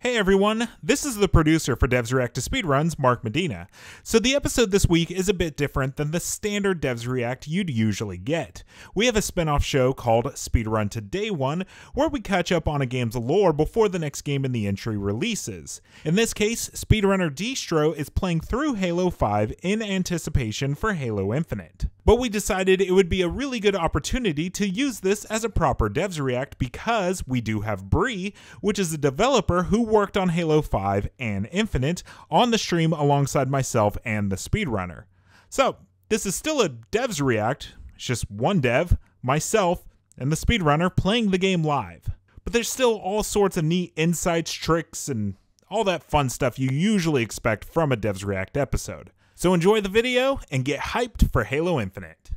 Hey everyone, this is the producer for Devs React to Speedruns, Mark Medina. So the episode this week is a bit different than the standard Devs React you'd usually get. We have a spin-off show called Speedrun to Day 1, where we catch up on a game's lore before the next game in the entry releases. In this case, speedrunner Distro is playing through Halo 5 in anticipation for Halo Infinite. But we decided it would be a really good opportunity to use this as a proper Devs React because we do have Brie, which is a developer who worked on Halo 5 and Infinite on the stream alongside myself and the speedrunner. So, this is still a Devs React, it's just one dev, myself, and the speedrunner playing the game live. But there's still all sorts of neat insights, tricks, and all that fun stuff you usually expect from a Devs React episode. So enjoy the video and get hyped for Halo Infinite.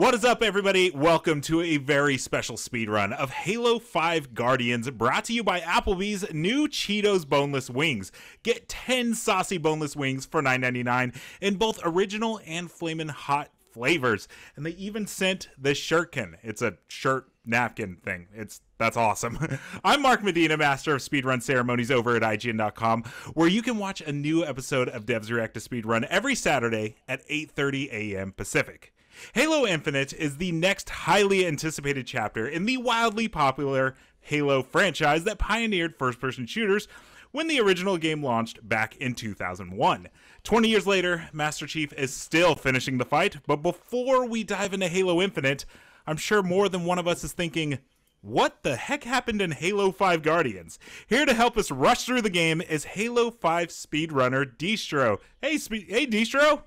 What is up, everybody? Welcome to a very special speedrun of Halo 5 Guardians brought to you by Applebee's new Cheetos Boneless Wings. Get 10 saucy boneless wings for $9.99 in both original and flamin' hot flavors. And they even sent the shirtkin. It's a shirt napkin thing. It's that's awesome. I'm Mark Medina, master of speedrun ceremonies over at IGN.com, where you can watch a new episode of Devs React to Speedrun every Saturday at 8:30 a.m. Pacific. Halo Infinite is the next highly anticipated chapter in the wildly popular Halo franchise that pioneered first-person shooters when the original game launched back in 2001. 20 years later, Master Chief is still finishing the fight, but before we dive into Halo Infinite, I'm sure more than one of us is thinking, what the heck happened in Halo 5 Guardians? Here to help us rush through the game is Halo 5 speedrunner Distro. Hey, Spe- hey Distro.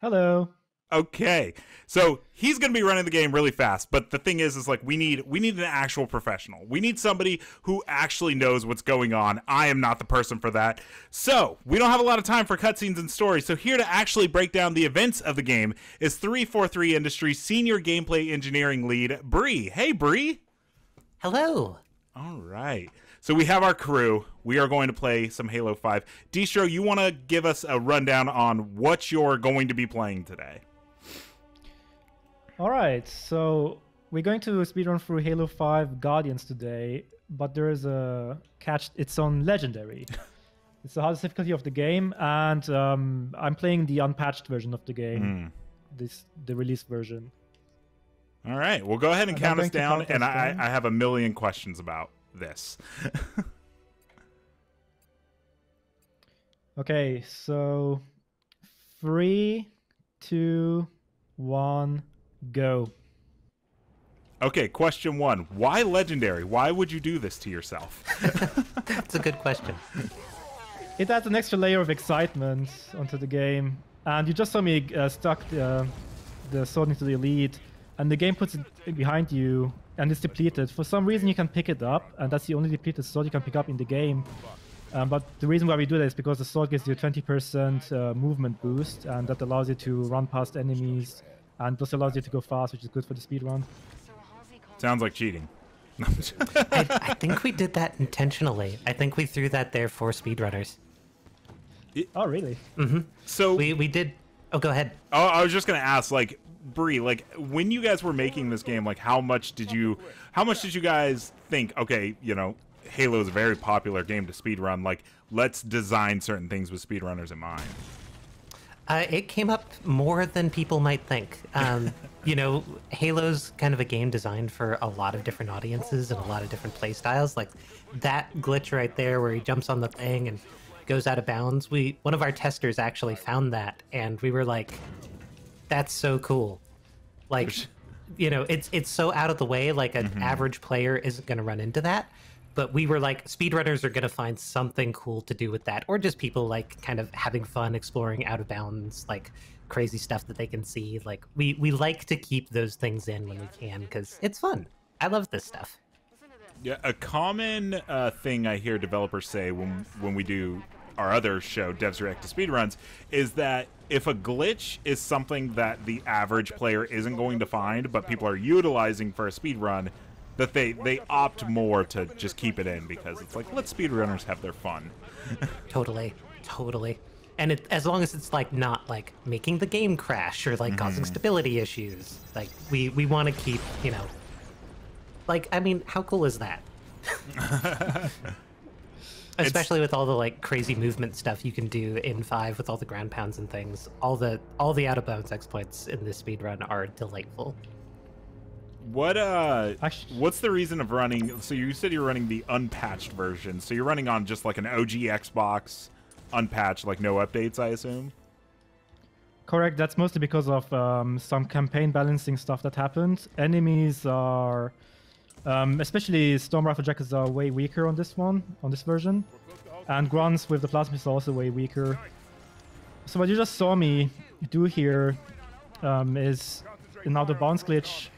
Hello. Okay, so he's going to be running the game really fast, but the thing is, is like we need we need an actual professional. We need somebody who actually knows what's going on. I am not the person for that. So we don't have a lot of time for cutscenes and stories. So here to actually break down the events of the game is 343 Industries senior gameplay engineering lead Brie. Hey, Brie. Hello. All right. So we have our crew. We are going to play some Halo 5. Distro, you want to give us a rundown on what you're going to be playing today? All right. So we're going to speedrun through Halo 5 Guardians today, but there is a catch. It's on Legendary. it's the hardest difficulty of the game, and um, I'm playing the unpatched version of the game, Mm. this the release version. All right. Well, go ahead and And count us down, count and us I, down. I have a million questions about this. Okay. So three, two, one, go. okay, question one. Why legendary? Why would you do this to yourself? That's a good question. It adds an extra layer of excitement onto the game, and you just saw me uh, stuck the, the sword into the elite, and the game puts it behind you, and it's depleted. For some reason, you can pick it up, and that's the only depleted sword you can pick up in the game. Um, but the reason why we do that is because the sword gives you a 20% uh, movement boost, and that allows you to run past enemies, and also allows you to go fast, which is good for the speed run. Sounds like cheating. I, I think we did that intentionally. I think we threw that there for speedrunners. Oh, really? Mm-hmm. so, We we did. Oh, go ahead. oh, I was just gonna ask, like, Brie, like, when you guys were making this game, like, how much did you, how much did you guys think? Okay, you know, Halo is a very popular game to speedrun. Like, let's design certain things with speedrunners in mind. Uh, it came up more than people might think. Um, you know, Halo's kind of a game designed for a lot of different audiences and a lot of different play styles. Like that glitch right there, where he jumps on the thing and goes out of bounds. We one of our testers actually found that, and we were like, "That's so cool!" Like, you know, it's it's so out of the way. Like an average player isn't going to run into that. But we were like, speedrunners are going to find something cool to do with that, or just people like kind of having fun exploring out of bounds, like crazy stuff that they can see. Like we we like to keep those things in when we can because it's fun. I love this stuff. Yeah, a common uh, thing I hear developers say when when we do our other show, Devs React to Speedruns, is that if a glitch is something that the average player isn't going to find, but people are utilizing for a speedrun, that they they opt more to just keep it in because it's like let speedrunners have their fun. Totally, totally. And it, as long as it's like not like making the game crash or like causing mm-hmm. stability issues, like we we want to keep you know, like I mean, how cool is that? Especially with all the like crazy movement stuff you can do in five with all the ground pounds and things. All the all the out of bounds exploits in this speed run are delightful. What uh what's the reason of running so you said you're running the unpatched version. So you're running on just like an OG Xbox unpatched like no updates I assume? Correct. That's mostly because of um, some campaign balancing stuff that happened. Enemies are, um, especially Storm Rifle Jackals, are way weaker on this one, on this version, and Grunts with the plasma is also way weaker. So what you just saw me do here um, is an out of bounds glitch.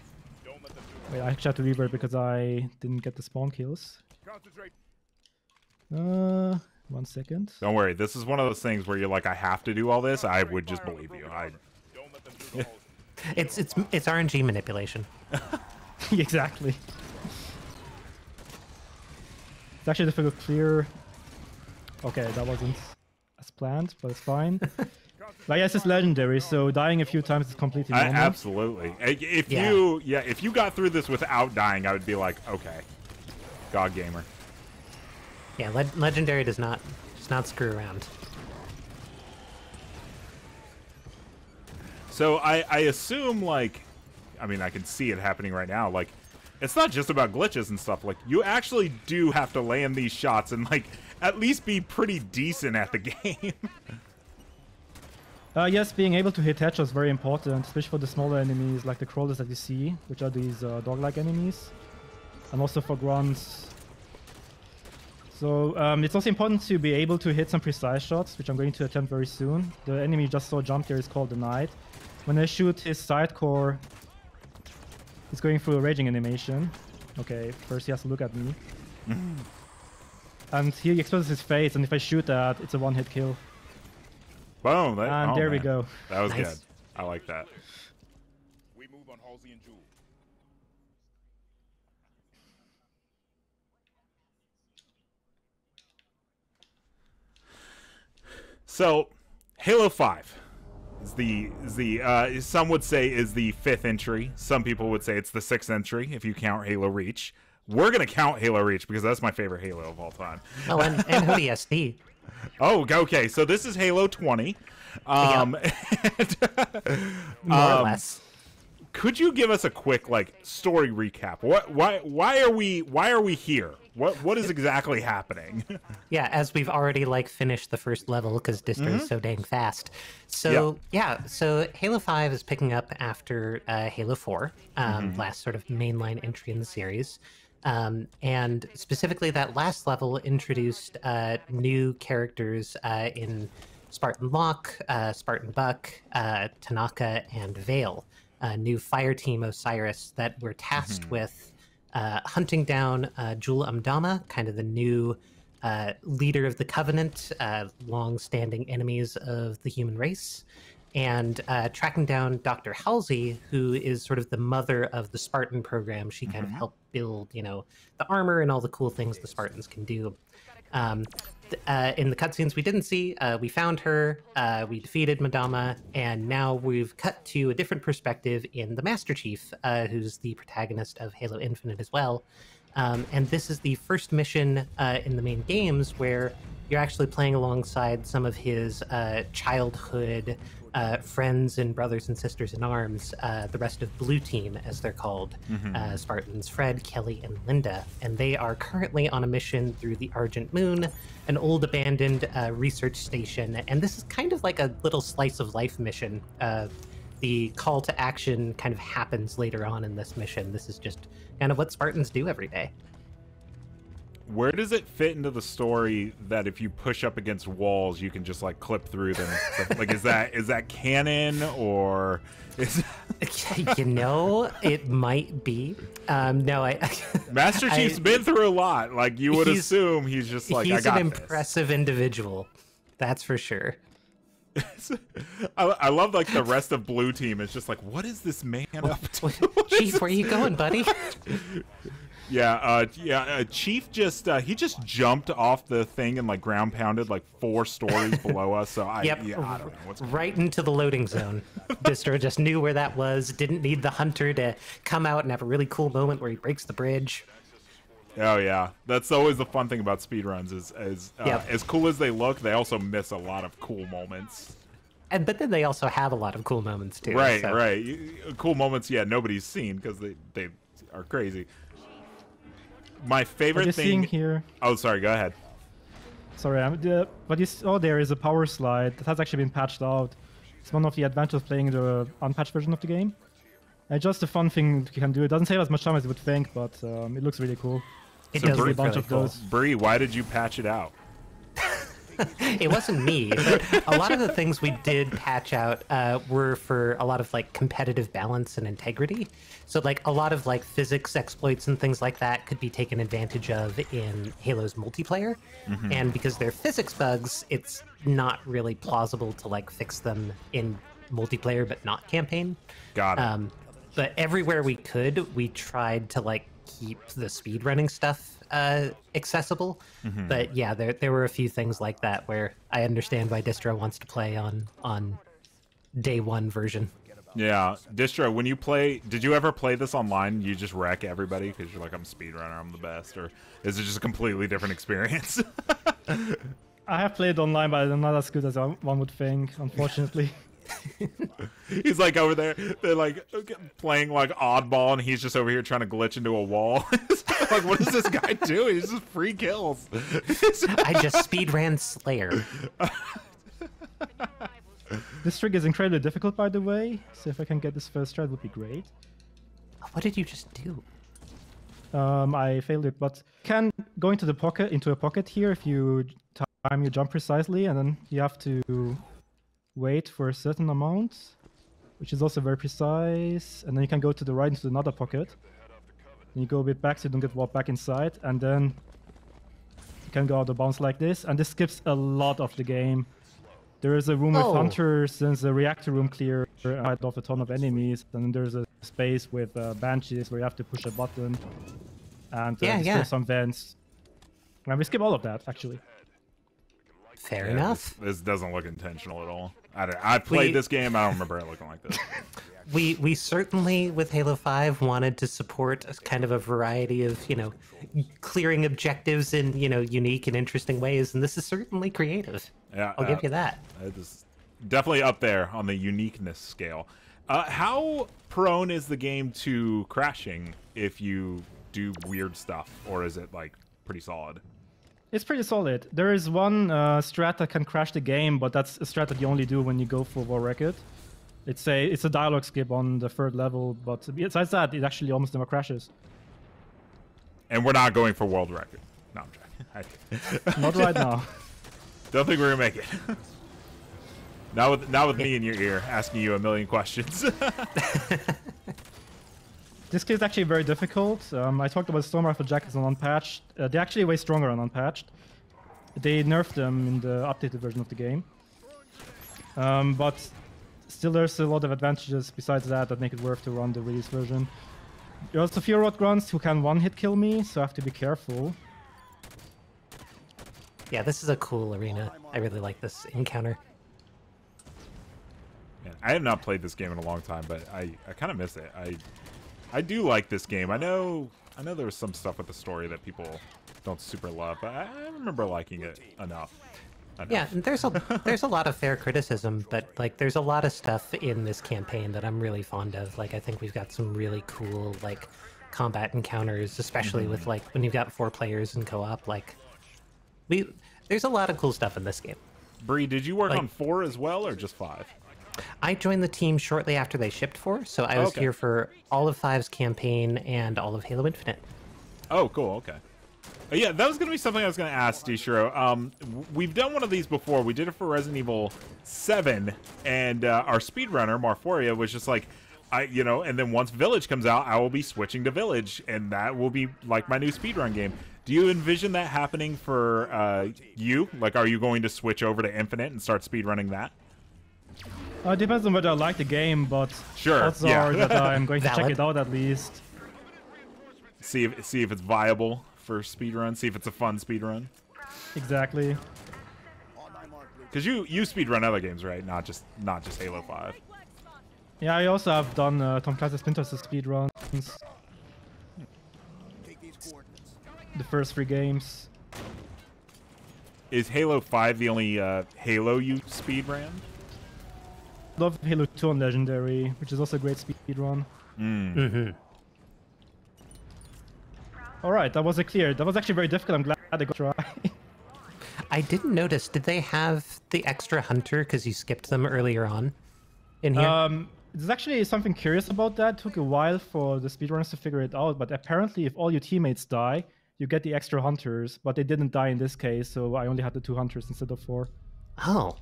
Wait, I actually have to revert because I didn't get the spawn kills. Concentrate. Uh, one second. Don't worry, this is one of those things where you're like I have to do all this. I would just believe you. I It's it's it's RNG manipulation. exactly. It's actually difficult to clear. Okay, that wasn't as planned, but it's fine. but yes, it's legendary, so dying a few times is completely I, absolutely. I- If Yeah. you, yeah, if you got through this without dying, I would be like, okay, God gamer. Yeah, le- legendary does not does not screw around. So I, I assume like, I mean, I can see it happening right now. Like, it's not just about glitches and stuff. Like, you actually do have to land these shots and like at least be pretty decent at the game. Uh, yes, being able to hit headshots is very important, especially for the smaller enemies like the crawlers that you see, which are these uh, dog-like enemies, and also for grunts. So um, it's also important to be able to hit some precise shots, which I'm going to attempt very soon. The enemy you just saw jump there is called the Knight. When I shoot his side core, he's going through a raging animation. Okay, first he has to look at me. and he exposes his face, and if I shoot that, it's a one-hit kill. Boom. That, And oh, there we go. That was Nice. good. I like that. We move on Halsey and Jul. So, Halo Five is the is the uh, some would say is the fifth entry. Some people would say it's the sixth entry if you count Halo Reach. We're gonna count Halo Reach because that's my favorite Halo of all time. Oh, and, and Hoodie SD. Oh, okay. So this is Halo 20. Um, and, More Um, or less. could you give us a quick like story recap? What why why are we why are we here? What what is exactly happening? Yeah, as we've already like finished the first level because Distro is so dang fast. So yeah. so Halo Five is picking up after uh, Halo Four, um, last sort of mainline entry in the series. Um, and specifically, that last level introduced uh, new characters uh, in Spartan Locke, uh, Spartan Buck, uh, Tanaka, and Vale. A new fire team Osiris that were tasked with uh, hunting down uh, Jul 'Mdama, kind of the new uh, leader of the Covenant, uh, long-standing enemies of the human race, and uh, tracking down Dr. Halsey, who is sort of the mother of the Spartan program. She kind of helped build, you know, the armor and all the cool things the Spartans can do. Um, th- uh, in the cutscenes we didn't see, uh, we found her, uh, we defeated 'Mdama, and now we've cut to a different perspective in the Master Chief, uh, who's the protagonist of Halo Infinite as well. Um, and this is the first mission uh, in the main games where you're actually playing alongside some of his uh, childhood uh, friends and brothers and sisters in arms, uh, the rest of Blue Team, as they're called, uh, Spartans Fred, Kelly, and Linda. And they are currently on a mission through the Argent Moon, an old abandoned uh, research station. And this is kind of like a little slice of life mission. Uh, the call to action kind of happens later on in this mission. This is just kind of what Spartans do every day. Where does it fit into the story that if you push up against walls, you can just like clip through them? like, is that is that canon or is you know, it might be. Um, no, I. Master I- Chief's been through a lot? Like you would assume he's just like I he's got an this. impressive individual. That's for sure. I, I love like the rest of Blue Team is just like, what is this man up to? What Chief, where you going, buddy? Yeah, uh, yeah. Uh, Chief just uh, he just jumped off the thing and like ground pounded like four stories below us. So I Yep, yeah, I don't know what's right into the loading zone. Distro just knew where that was. Didn't need the hunter to come out and have a really cool moment where he breaks the bridge. Oh yeah, that's always the fun thing about speedruns is as uh, Yep. as cool as they look, they also miss a lot of cool moments. And but then they also have a lot of cool moments too. Right, so- right. Cool moments, yeah, nobody's seen because they they are crazy. My What favorite you're seeing thing. here. Oh, sorry. Go ahead. Sorry, I'm, the, what you saw there is a power slide that has actually been patched out. It's one of the advantages of playing the unpatched version of the game. And just a fun thing you can do. It doesn't save as much time as you would think, but um, it looks really cool. It So does Brie- a bunch really of cool. those. Brie, why did you patch it out? it wasn't me but a lot of the things we did patch out uh, were for a lot of like competitive balance and integrity. So like a lot of like physics exploits and things like that could be taken advantage of in halo's multiplayer. And because they're physics bugs it's not really plausible to like fix them in multiplayer but not campaign. Got it. um, but everywhere we could, we tried to like keep the speedrunning stuff uh, accessible. But yeah, there there were a few things like that where I understand why distro wants to play on on day one version. yeah, distro. When you play, did you ever play this online? You just wreck everybody because you're like, I'm a speedrunner, I'm the best, or is it just a completely different experience? I have played online, but I'm not as good as one would think, unfortunately. he's like over there, they're like playing like oddball, and he's just over here trying to glitch into a wall. like, what is this guy doing? He's just free kills. I just speed ran Slayer. this trick is incredibly difficult, by the way, so if I can get this first try, it would be great. What did you just do? Um, I failed it, but can go into the pocket into a pocket here if you time your jump precisely, and then you have to wait for a certain amount, which is also very precise. And then you can go to the right into another pocket. And you go a bit back so you don't get warped back inside, and then you can go out of bounds like this. And this skips a lot of the game. There is a room Oh. with hunters, there's a reactor room clear, hide off a ton of enemies, and then there's a space with uh, banshees where you have to push a button, and uh, Yeah, there's yeah. some vents. And we skip all of that actually. Fair Yeah, enough. This, this doesn't look intentional at all. I, don't- I played We- this game. I don't remember it looking like this. we we certainly with Halo 5 wanted to support a kind of a variety of, you know, clearing objectives in, you know, unique and interesting ways and this is certainly creative. Yeah, I'll uh, give you that. It is definitely up there on the uniqueness scale. Uh, how prone is the game to crashing if you do weird stuff, or is it like pretty solid? It's pretty solid. There is one uh, strat that can crash the game, but that's a strat that you only do when you go for World Record. It's a it's a dialogue skip on the third level, but besides that, it actually almost never crashes. And we're not going for world record. No, I'm joking. I Not right now. don't think we're gonna make it. Not with not with me in your ear asking you a million questions. This kit is actually very difficult. Um, I talked about Storm Rifle Jackals on unpatched. Uh, they're actually way stronger on unpatched. They nerfed them in the updated version of the game. Um, but still, there's a lot of advantages besides that that make it worth to run the release version. There are also few rot grunts who can one-hit kill me, so I have to be careful. Yeah, this is a cool arena. I really like this encounter. Man, I have not played this game in a long time, but I, I kind of miss it. I I do like this game. I know I know there was some stuff with the story that people don't super love, but I, I remember liking it enough. enough. Yeah, and there's a there's a lot of fair criticism, but like there's a lot of stuff in this campaign that I'm really fond of. Like I think we've got some really cool like combat encounters, especially with mm-hmm. like when you've got four players in co-op. Like we there's a lot of cool stuff in this game. Brie, did you work like- on four as well, or just five? I joined the team shortly after they shipped four, so I was Okay. here for all of Five's campaign and all of Halo Infinite. Oh, cool. Okay. Uh, yeah, that was gonna be something I was gonna ask, Distro. Um, we've done one of these before. We did it for Resident Evil Seven, and uh, our speedrunner Marforia was just like, I, you know, and then once Village comes out, I will be switching to Village, and that will be like my new speedrun game. Do you envision that happening for uh, you? Like, are you going to switch over to Infinite and start speedrunning that? Uh, it depends on whether I like the game, but Sure, odds yeah. are that I'm going to check it out at least. See if see if it's viable for speedrun. See if it's a fun speedrun. Exactly. Because you you speedrun other games, right? Not just not just Halo Five. Yeah, I also have done uh, Tom Clancy's Splinter Cell speedruns. the first three games. Is Halo 5 the only uh, Halo you speed ran? Love Halo 2 on Legendary, which is also a great speed run. Mm-hmm. All right, that was a clear. That was actually very difficult. I'm glad I got try. I didn't notice. Did they have the extra hunter because you skipped them earlier on in here? Um, there's actually something curious about that. took a while for the speedrunners to figure it out, but apparently, if all your teammates die, you get the extra hunters. But they didn't die in this case, so I only had the two hunters instead of four. oh,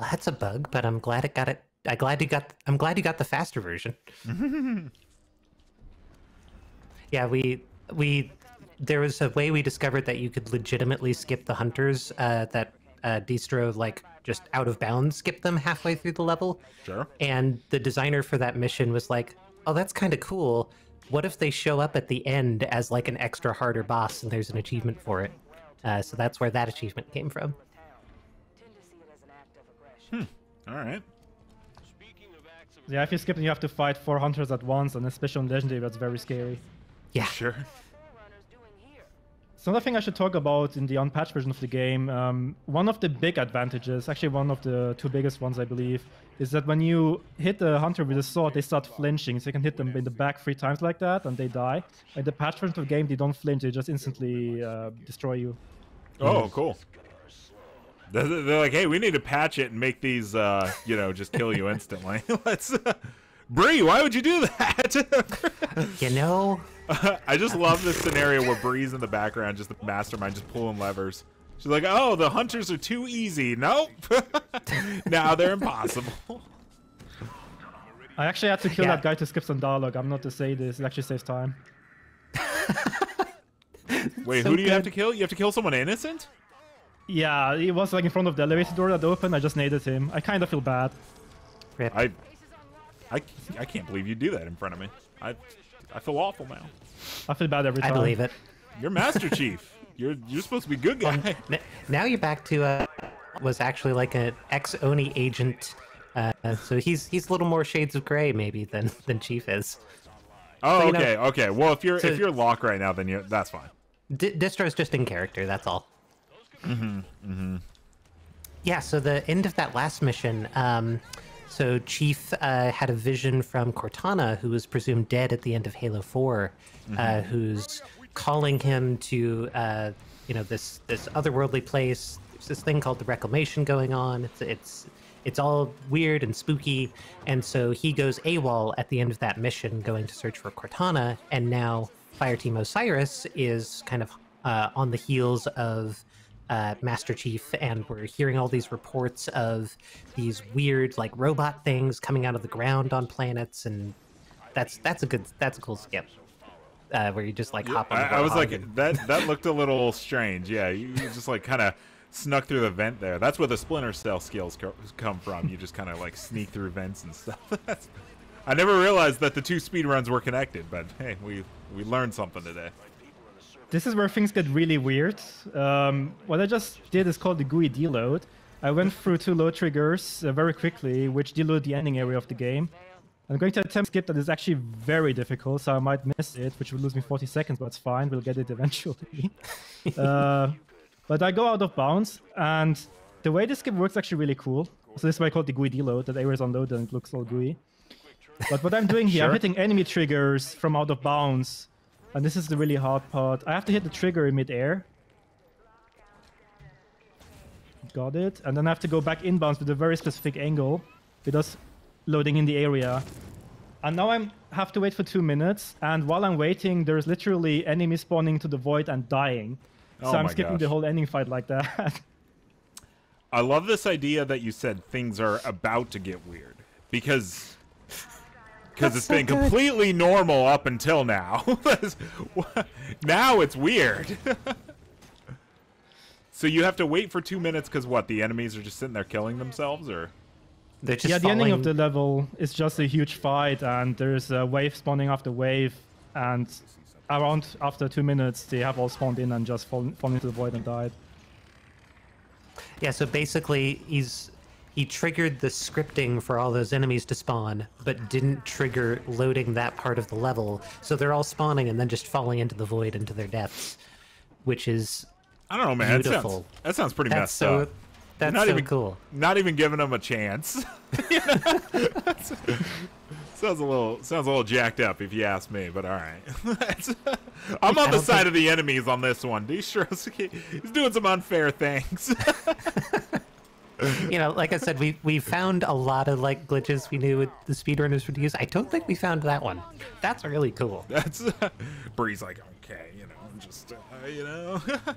well, that's a bug, but I'm glad it got it. I glad you got. I'm glad you got the faster version. yeah, we we there was a way we discovered that you could legitimately skip the hunters. Uh, that uh, Distro like just out of bounds skipped them halfway through the level. Sure. And the designer for that mission was like, "Oh, that's kind of cool. What if they show up at the end as like an extra harder boss and there's an achievement for it?" Uh, so that's where that achievement came from. Of aggression. All right. Yeah, if you skip, then you have to fight four hunters at once, and especially on Legendary, that's very scary. Yeah. Sure. Forerunners doing here. So another thing I should talk about in the unpatched version of the game, um, one of the big advantages, actually one of the two biggest ones I believe, is that when you hit the hunter with a sword, they start flinching. So you can hit them in the back three times like that, and they die. In the patched version of the game, they don't flinch; they just instantly uh, destroy you. Oh, cool. They're, they're like, hey, we need to patch it and make these, uh, you know, just kill you instantly. Let's. Uh, Brie, why would you do that? You know, I just love this scenario where Brie's in the background, just the mastermind, just pulling levers. She's like, oh, the hunters are too easy. Nope. now they're impossible. I actually had to kill Yeah. that guy to skip some dialogue. I'm not to say this; it actually saves time. Wait, So who do you have to kill? You have to kill someone innocent? Yeah, he was like in front of the elevator door that opened. I just naded him. I kind of feel bad. Rip. I, I, I can't believe you do that in front of me. I, I feel awful now. I feel bad every time. I believe it. You're Master Chief. You're you're supposed to be good guy. N- now you're back to uh, was actually like an ex Oni agent. Uh, so he's he's a little more shades of gray maybe than than Chief is. Oh, you know- okay, okay. Well, if you're So- if you're Locke right now, then you're that's fine. D- Distro's just in character. That's all. Mm-hmm. Mm-hmm. Yeah. So the end of that last mission. Um, so Chief uh, had a vision from Cortana, who was presumed dead at the end of Halo 4, uh, who's calling him to, uh, you know, this this otherworldly place. There's this thing called the Reclamation going on. It's it's it's all weird and spooky, and so he goes AWOL at the end of that mission, going to search for Cortana, and now Fireteam Osiris is kind of uh, on the heels of uh, Master Chief, and we're hearing all these reports of these weird, like robot things coming out of the ground on planets, and that's that's a good that's a cool skip. Uh, where you just like hop on. I, I was like, and- that that looked a little strange. Yeah, you, you just like kind of snuck through the vent there. That's where the Splinter Cell skills co- come from. You just kind of like sneak through vents and stuff. I never realized that the two speedruns were connected, but hey, we we learned something today. This is where things get really weird. Um, what I just did is called the GUI deload. I went through two load triggers uh, very quickly, which deload the ending area of the game. I'm going to attempt skip that is actually very difficult, so I might miss it, which will lose me 40 seconds, but it's fine. We'll get it eventually. uh, but I go out of bounds, and the way this skip works is actually really cool. So this is why I call it the GUI deload. That area is unloaded and it looks all GUI. But what I'm doing here, I'm hitting enemy triggers from out of bounds. And this is the really hard part. I have to hit the trigger in midair. Got it. And then I have to go back inbounds with a very specific angle with us loading in the area. And now I have to wait for two minutes. And while I'm waiting, there's literally enemies spawning to the void and dying. Oh so I'm skipping gosh. the whole ending fight like that. I love this idea that you said things are about to get weird because because it's so been good. completely normal up until now. now it's weird. so you have to wait for two minutes because what? The enemies are just sitting there killing themselves, or they're just yeah, the ending of the level is just a huge fight, and there's a wave spawning after wave, and around after two minutes, they have all spawned in and just fallen, fallen into the void and died. Yeah, so basically he's he triggered the scripting for all those enemies to spawn, but didn't trigger loading that part of the level. So they're all spawning and then just falling into the void into their deaths. which is I don't know, man. That sounds, that sounds pretty that's messed so up. that's not so even cool. Not even giving them a chance. You know? That's- sounds a little sounds a little jacked up if you ask me, but all right. I'm on the side think- of the enemies on this one. He's doing some unfair things. you know, like I said, we we found a lot of like glitches we knew the speedrunners would use. I don't think we found that one. That's really cool. That's Brie's like, okay, you know, I'm just uh, you know, I'm,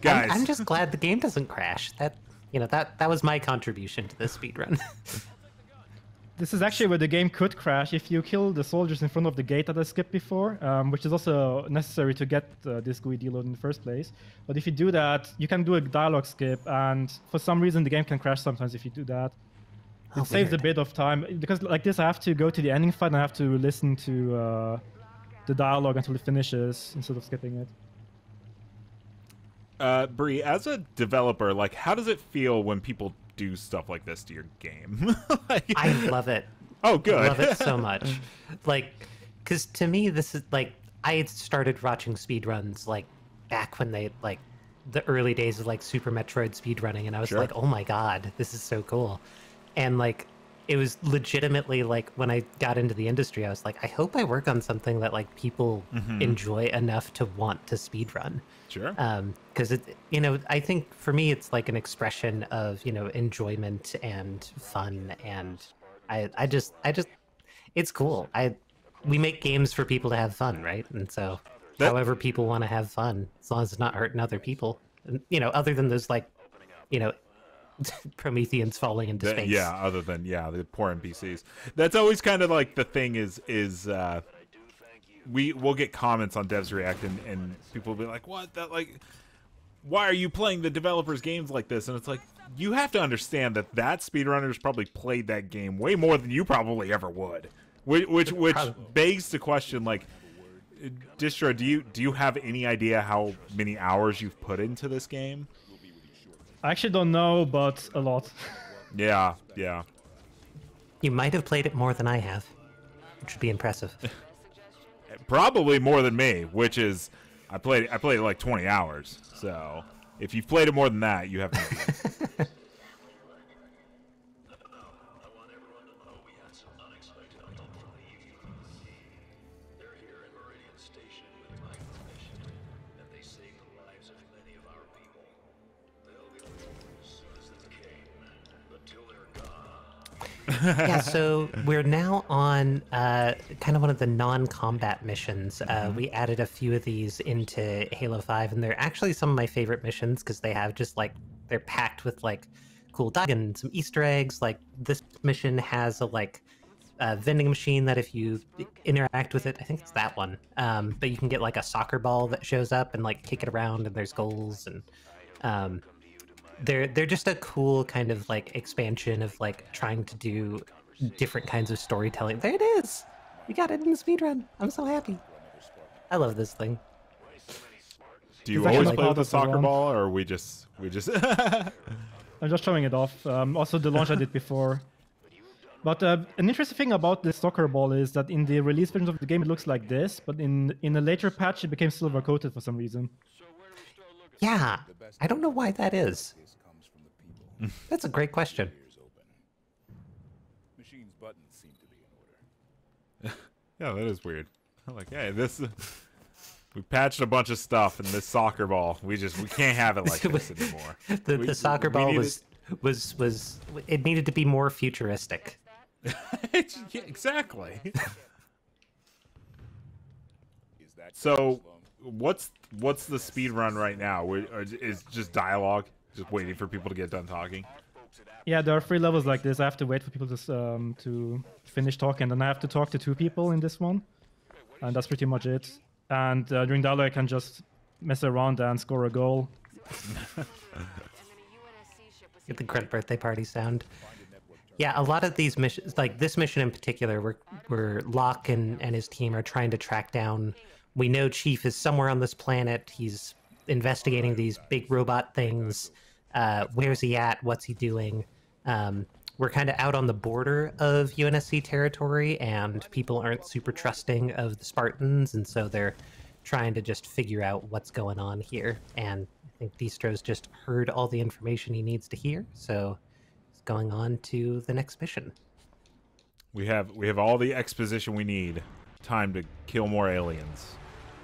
guys. I'm just glad the game doesn't crash. That you know that that was my contribution to this speedrun. This is actually where the game could crash if you kill the soldiers in front of the gate that I skipped before, um, which is also necessary to get uh, this GUI deload in the first place. But if you do that, you can do a dialogue skip, and for some reason the game can crash sometimes if you do that. It Oh, saves a bit of time because like this, I have to go to the ending fight and I have to listen to uh, the dialogue until it finishes instead of skipping it. Uh, Brie, as a developer, like, how does it feel when people do stuff like this to your game? Like- I love it. oh, good. I love it so much. Like, because to me, this is like I had started watching speedruns like back when they like the early days of like Super Metroid speedrunning, and I was Sure. like, oh my god, this is so cool. And like, it was legitimately like when I got into the industry, I was like, I hope I work on something that like people mm-hmm. enjoy enough to want to speedrun Sure. because it you know i think for me it's like an expression of you know enjoyment and fun and i i just i just it's cool i we make games for people to have fun right and so That- however people want to have fun as long as it's not hurting other people you know other than those like you know prometheans falling into space yeah, other than yeah, the poor NPCs. That's always kind of like the thing is is uh we will get comments on Devs React and, and people will be like, "What? That like why are you playing the developers games like this?" And it's like you have to understand that that speedrunners probably played that game way more than you probably ever would. Which which, which begs the question like Distro, do you do you have any idea how many hours you've put into this game? I actually don't know, but a lot. Yeah, yeah. you might have played it more than i have which would be impressive probably more than me, which is I played I played like 20 hours. So if you've played it more than that, you have yeah, so we're now on uh, kind of one of the non-combat missions. Uh, we added a few of these into Halo Five, and they're actually some of my favorite missions because they have just like they're packed with like cool dialogue and some Easter eggs. Like this mission has a like a vending machine that if you interact with it, I think it's that one. Um, but you can get like a soccer ball that shows up and like kick it around, and there's goals and um, they're they're just a cool kind of like expansion of like trying to do different kinds of storytelling. There it is. We got it in the speedrun. I'm so happy. I love this thing. Do you always play with part the soccer ball or we just we just I'm just showing it off. Um, also, the launch I did before. But uh, an interesting thing about the soccer ball is that in the release version of the game, it looks like this, but in in a later patch, it became silver coated for some reason. Yeah, I don't know why that is. comes from the people. That's a great question. Machine's buttons seem to be in order. Yeah, that is weird. I'm like, hey, this we patched a bunch of stuff in this soccer ball. We just we can't have it like this anymore. The, We- the soccer we ball needed- was was was it needed to be more futuristic. Yeah, exactly. So, what's what's the speed run right now? We- Is just dialogue, just waiting for people to get done talking. Yeah, there are three levels like this. I have to wait for people to um, to finish talking, and then I have to talk to two people in this one, and that's pretty much it. And uh, during dialogue, I can just mess around and score a goal. And then a UNSC ship was Get the great birthday party sound. Yeah, a lot of these missions, like this mission in particular, where where Locke and, and his team are trying to track down. We know Chief is somewhere on this planet. He's investigating these big robot things. Uh, where's he at? What's he doing? Um, we're kind of out on the border of UNSC territory, and people aren't super trusting of the Spartans, and so they're trying to just figure out what's going on here. And I think Distro's just heard all the information he needs to hear, so he's going on to the next mission. We have we have all the exposition we need. Time to kill more aliens.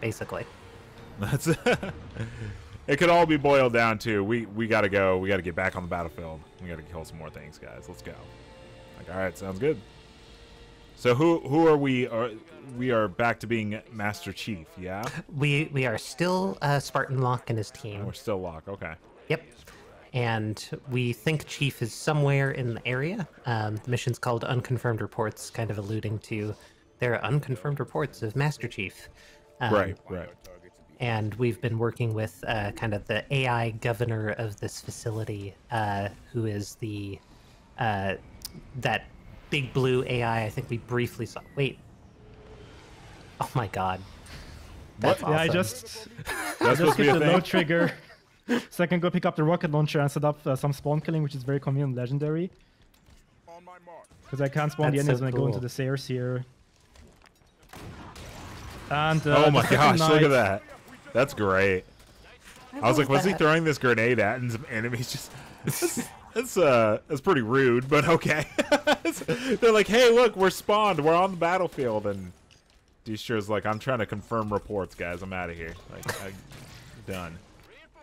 Basically, That's it. Could all be boiled down to we we gotta go. We gotta get back on the battlefield. We gotta kill some more things, guys. Let's go. Like, all right, sounds good. So who who are we? Are we are back to being Master Chief? Yeah, we we are still uh, Spartan Locke and his team. we're still locked. Okay. Yep. And we think Chief is somewhere in the area. Um, the mission's called Unconfirmed Reports, kind of alluding to there are unconfirmed reports of Master Chief. Um, right. Right. And we've been working with uh, kind of the AI governor of this facility, uh, who is the uh, that big blue AI. I think we briefly saw. Wait. Oh my God. That's Yeah, I just That's supposed just hit a the load trigger, so I can go pick up the rocket launcher and set up uh, some spawn killing, which is very common and legendary. On my mark. Because I can't spawn the enemies so when I go into the stairs here. And uh, Oh my the second gosh! Look at that. That's great. I was like, what's he throwing this grenade at? And some enemies just. That's, that's uh, that's pretty rude, but okay. They're like, hey, look, we're spawned. We're on the battlefield, and Distro's like, I'm trying to confirm reports, guys. I'm out of here. Like, I, done.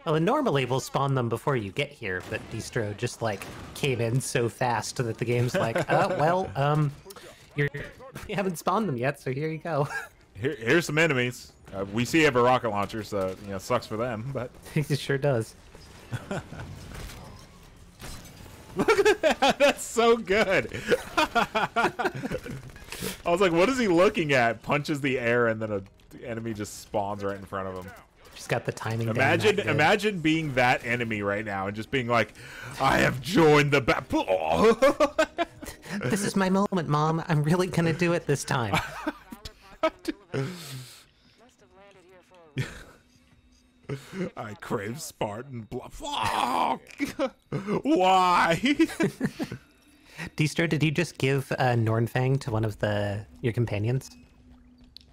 Well, and normally we'll spawn them before you get here, but Distro just like came in so fast that the game's like, uh, well, um, you're you haven't spawned them yet, so here you go. Here, here's some enemies. Uh, we see you have a rocket launcher, so you know, sucks for them. But it sure does. Look at that! that's so good. I was like, what is he looking at? Punches the air, and then a the enemy just spawns right in front of him. Just got the timing. Imagine, imagine being that enemy right now and just being like, "I have joined the battle." This is my moment, Mom. I'm really gonna do it this time. I crave Spartan blood. Fuck! Why? Distro, did you just give uh, Nornfang to one of the your companions?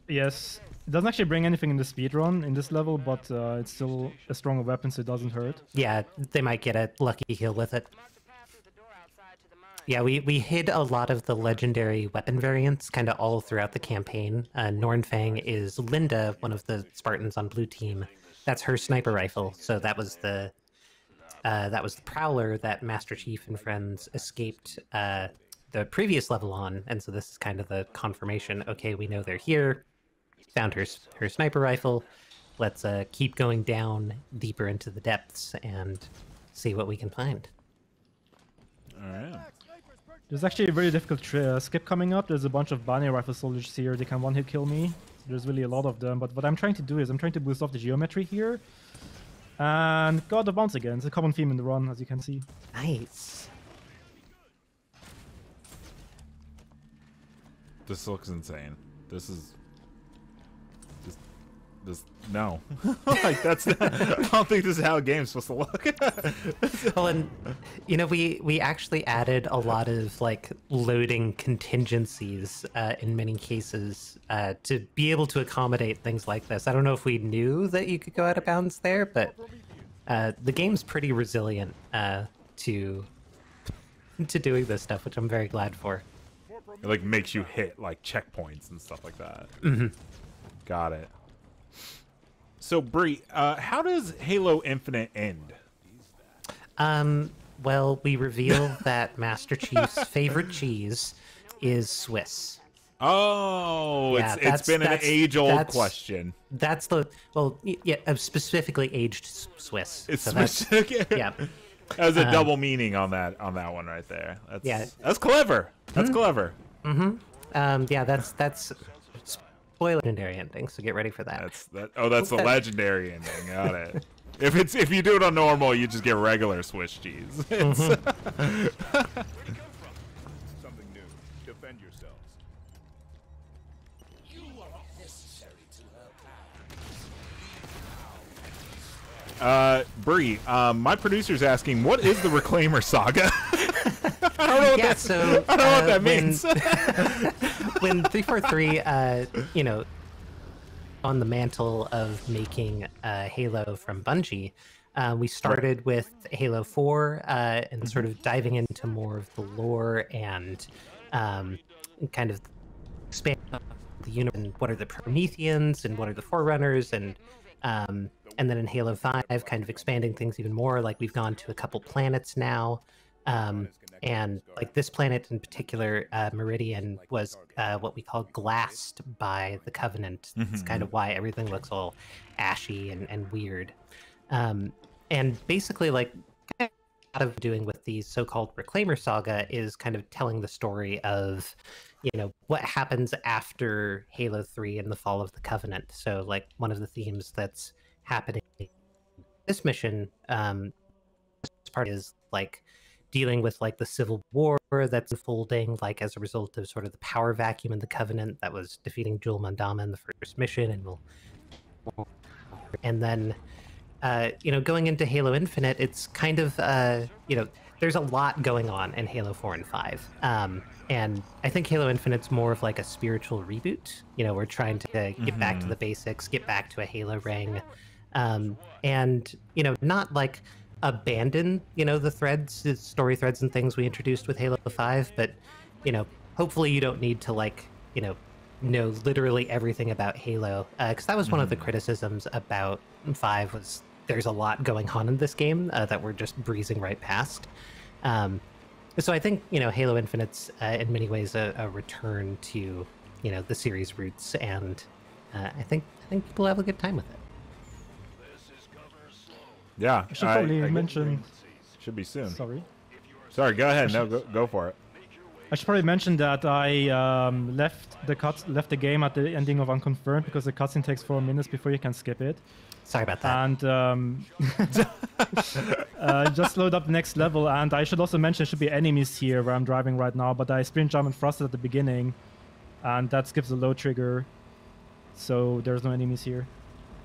Yes, it doesn't actually bring anything in the speedrun in this level, but uh, it's still a stronger weapon, so it doesn't hurt. Yeah, they might get a lucky heal with it. Mark the path through the door outside to the mine. Yeah, we, we hid a lot of the legendary weapon variants kind of all throughout the campaign. Uh, Nornfang is Linda, one of the Spartans on blue team. That's her sniper rifle. So that was the uh, that was the prowler that Master Chief and friends escaped uh, the previous level on, and so this is kind of the confirmation. Okay, we know they're here. Found her her sniper rifle. Let's uh, keep going down deeper into the depths and see what we can find. All right. There's actually a very difficult uh, skip coming up. There's a bunch of Binary rifle soldiers here. They can one-hit kill me. There's really a lot of them. But what I'm trying to do is I'm trying to boost off the geometry here. And God of Bounce again. It's a common theme in the run, as you can see. Nice. This looks insane. This is. This. No. like that's. Not, I don't think this is how a game's supposed to look. Well, and you know, we we actually added a lot of like loading contingencies uh, in many cases uh, to be able to accommodate things like this. I don't know if we knew that you could go out of bounds there, but uh, the game's pretty resilient uh, to to doing this stuff, which I'm very glad for. it like makes you hit like checkpoints and stuff like that. Got it. So Brie, uh, how does Halo Infinite end? Um, well, we reveal that Master Chief's favorite cheese is Swiss. Oh, Yeah, it's it's been an age-old question. That's the well, yeah, uh, specifically aged Swiss. It's So specific. yeah. That was a double meaning on that on that one right there. That's, Yeah. that's clever. That's clever. Um, yeah, that's that's spoiler legendary ending. So get ready for that. That's that. Oh, that's the legendary ending. Got it. if it's if you do it on normal, you just get regular Swiss cheese. It's- mm-hmm. Something Uh, Brie, um, my producer's asking, what is the Reclaimer Saga? I don't know what yeah, that, so I don't know what uh, that when- means. when three four three, uh, you know, on the mantle of making uh, Halo from Bungie. Uh, we started with Halo 4 uh, and sort of diving into more of the lore and um, kind of expand the universe and what are the Prometheans and what are the Forerunners and um, and then in Halo 5 kind of expanding things even more like we've gone to a couple planets now. Um, and like this planet in particular uh, Meridian was uh, what we call glassed by the Covenant. It's kind of why everything looks all ashy and, and weird. Um, and basically like a lot of doing with the so-called reclaimer saga is kind of telling the story of you know what happens after halo 3 and the fall of the covenant. So like one of the themes that's happening in this mission um this part is like dealing with like the civil war that's unfolding like as a result of sort of the power vacuum in the covenant that was defeating Jul 'Mdama in the first mission and we'll and then uh, you know, going into Halo Infinite, it's kind of, uh, you know, there's a lot going on in Halo 4 and 5. Um, and I think Halo Infinite's more of like a spiritual reboot. You know, we're trying to get back to the basics, get back to a Halo ring. Um, and, you know, not like abandon, you know, the threads, the story threads and things we introduced with Halo 5, but, you know, hopefully you don't need to like, you know, know literally everything about Halo, because that was one of the criticisms about Five was there's a lot going on in this game uh, that we're just breezing right past. Um, so I think you know Halo Infinite's uh, in many ways a, a return to you know the series roots, and uh, I think I think people have a good time with it. Yeah, I should I- probably I- mention. Should be soon. Sorry. Sorry, go ahead. No, go, go for it. I should probably mention that I um, left the cut left the game at the ending of Unconfirmed because the cutscene takes four minutes before you can skip it. Sorry about that. And um, uh, just load up the next level. And I should also mention there should be enemies here where I'm driving right now, but I sprint jump and frosted at the beginning, and that skips the low trigger. So there's no enemies here.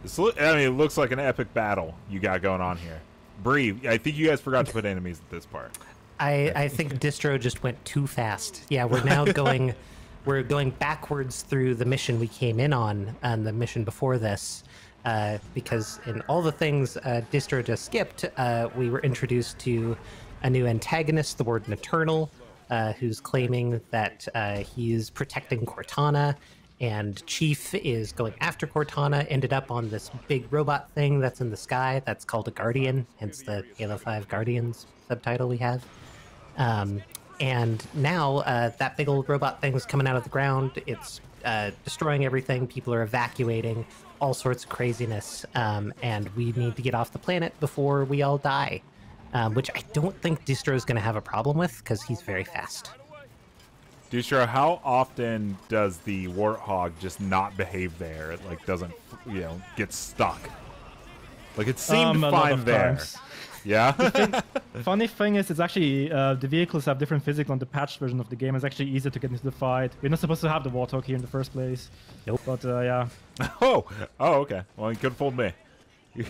This loo- I mean, it looks like an epic battle you got going on here. Bree, I think you guys forgot to put enemies at this part. I, I think distro just went too fast. Yeah, we're now going we're going backwards through the mission we came in on and the mission before this. Uh, because in all the things uh, distro just skipped, uh, we were introduced to a new antagonist, the Warden Eternal, uh, who's claiming that uh, he's protecting Cortana, and Chief is going after Cortana. Ended up on this big robot thing that's in the sky. That's called a Guardian, hence the Halo Five Guardians subtitle we have. Um, and now that big old robot thing's coming out of the ground. It's uh, destroying everything. People are evacuating. All sorts of craziness. Um, and we need to get off the planet before we all die. Um, which I don't think Distro is going to have a problem with because he's very fast. Distro, how often does the warthog just not behave there? It like doesn't, you know, get stuck. Like it seemed Um, fine there. times. Yeah. Funny thing is, it's actually uh, the vehicles have different physics on the patched version of the game. It's actually easier to get into the fight. We're not supposed to have the Warthog here in the first place. Nope. But uh, yeah, oh. Oh. Okay. Well, he could fold me.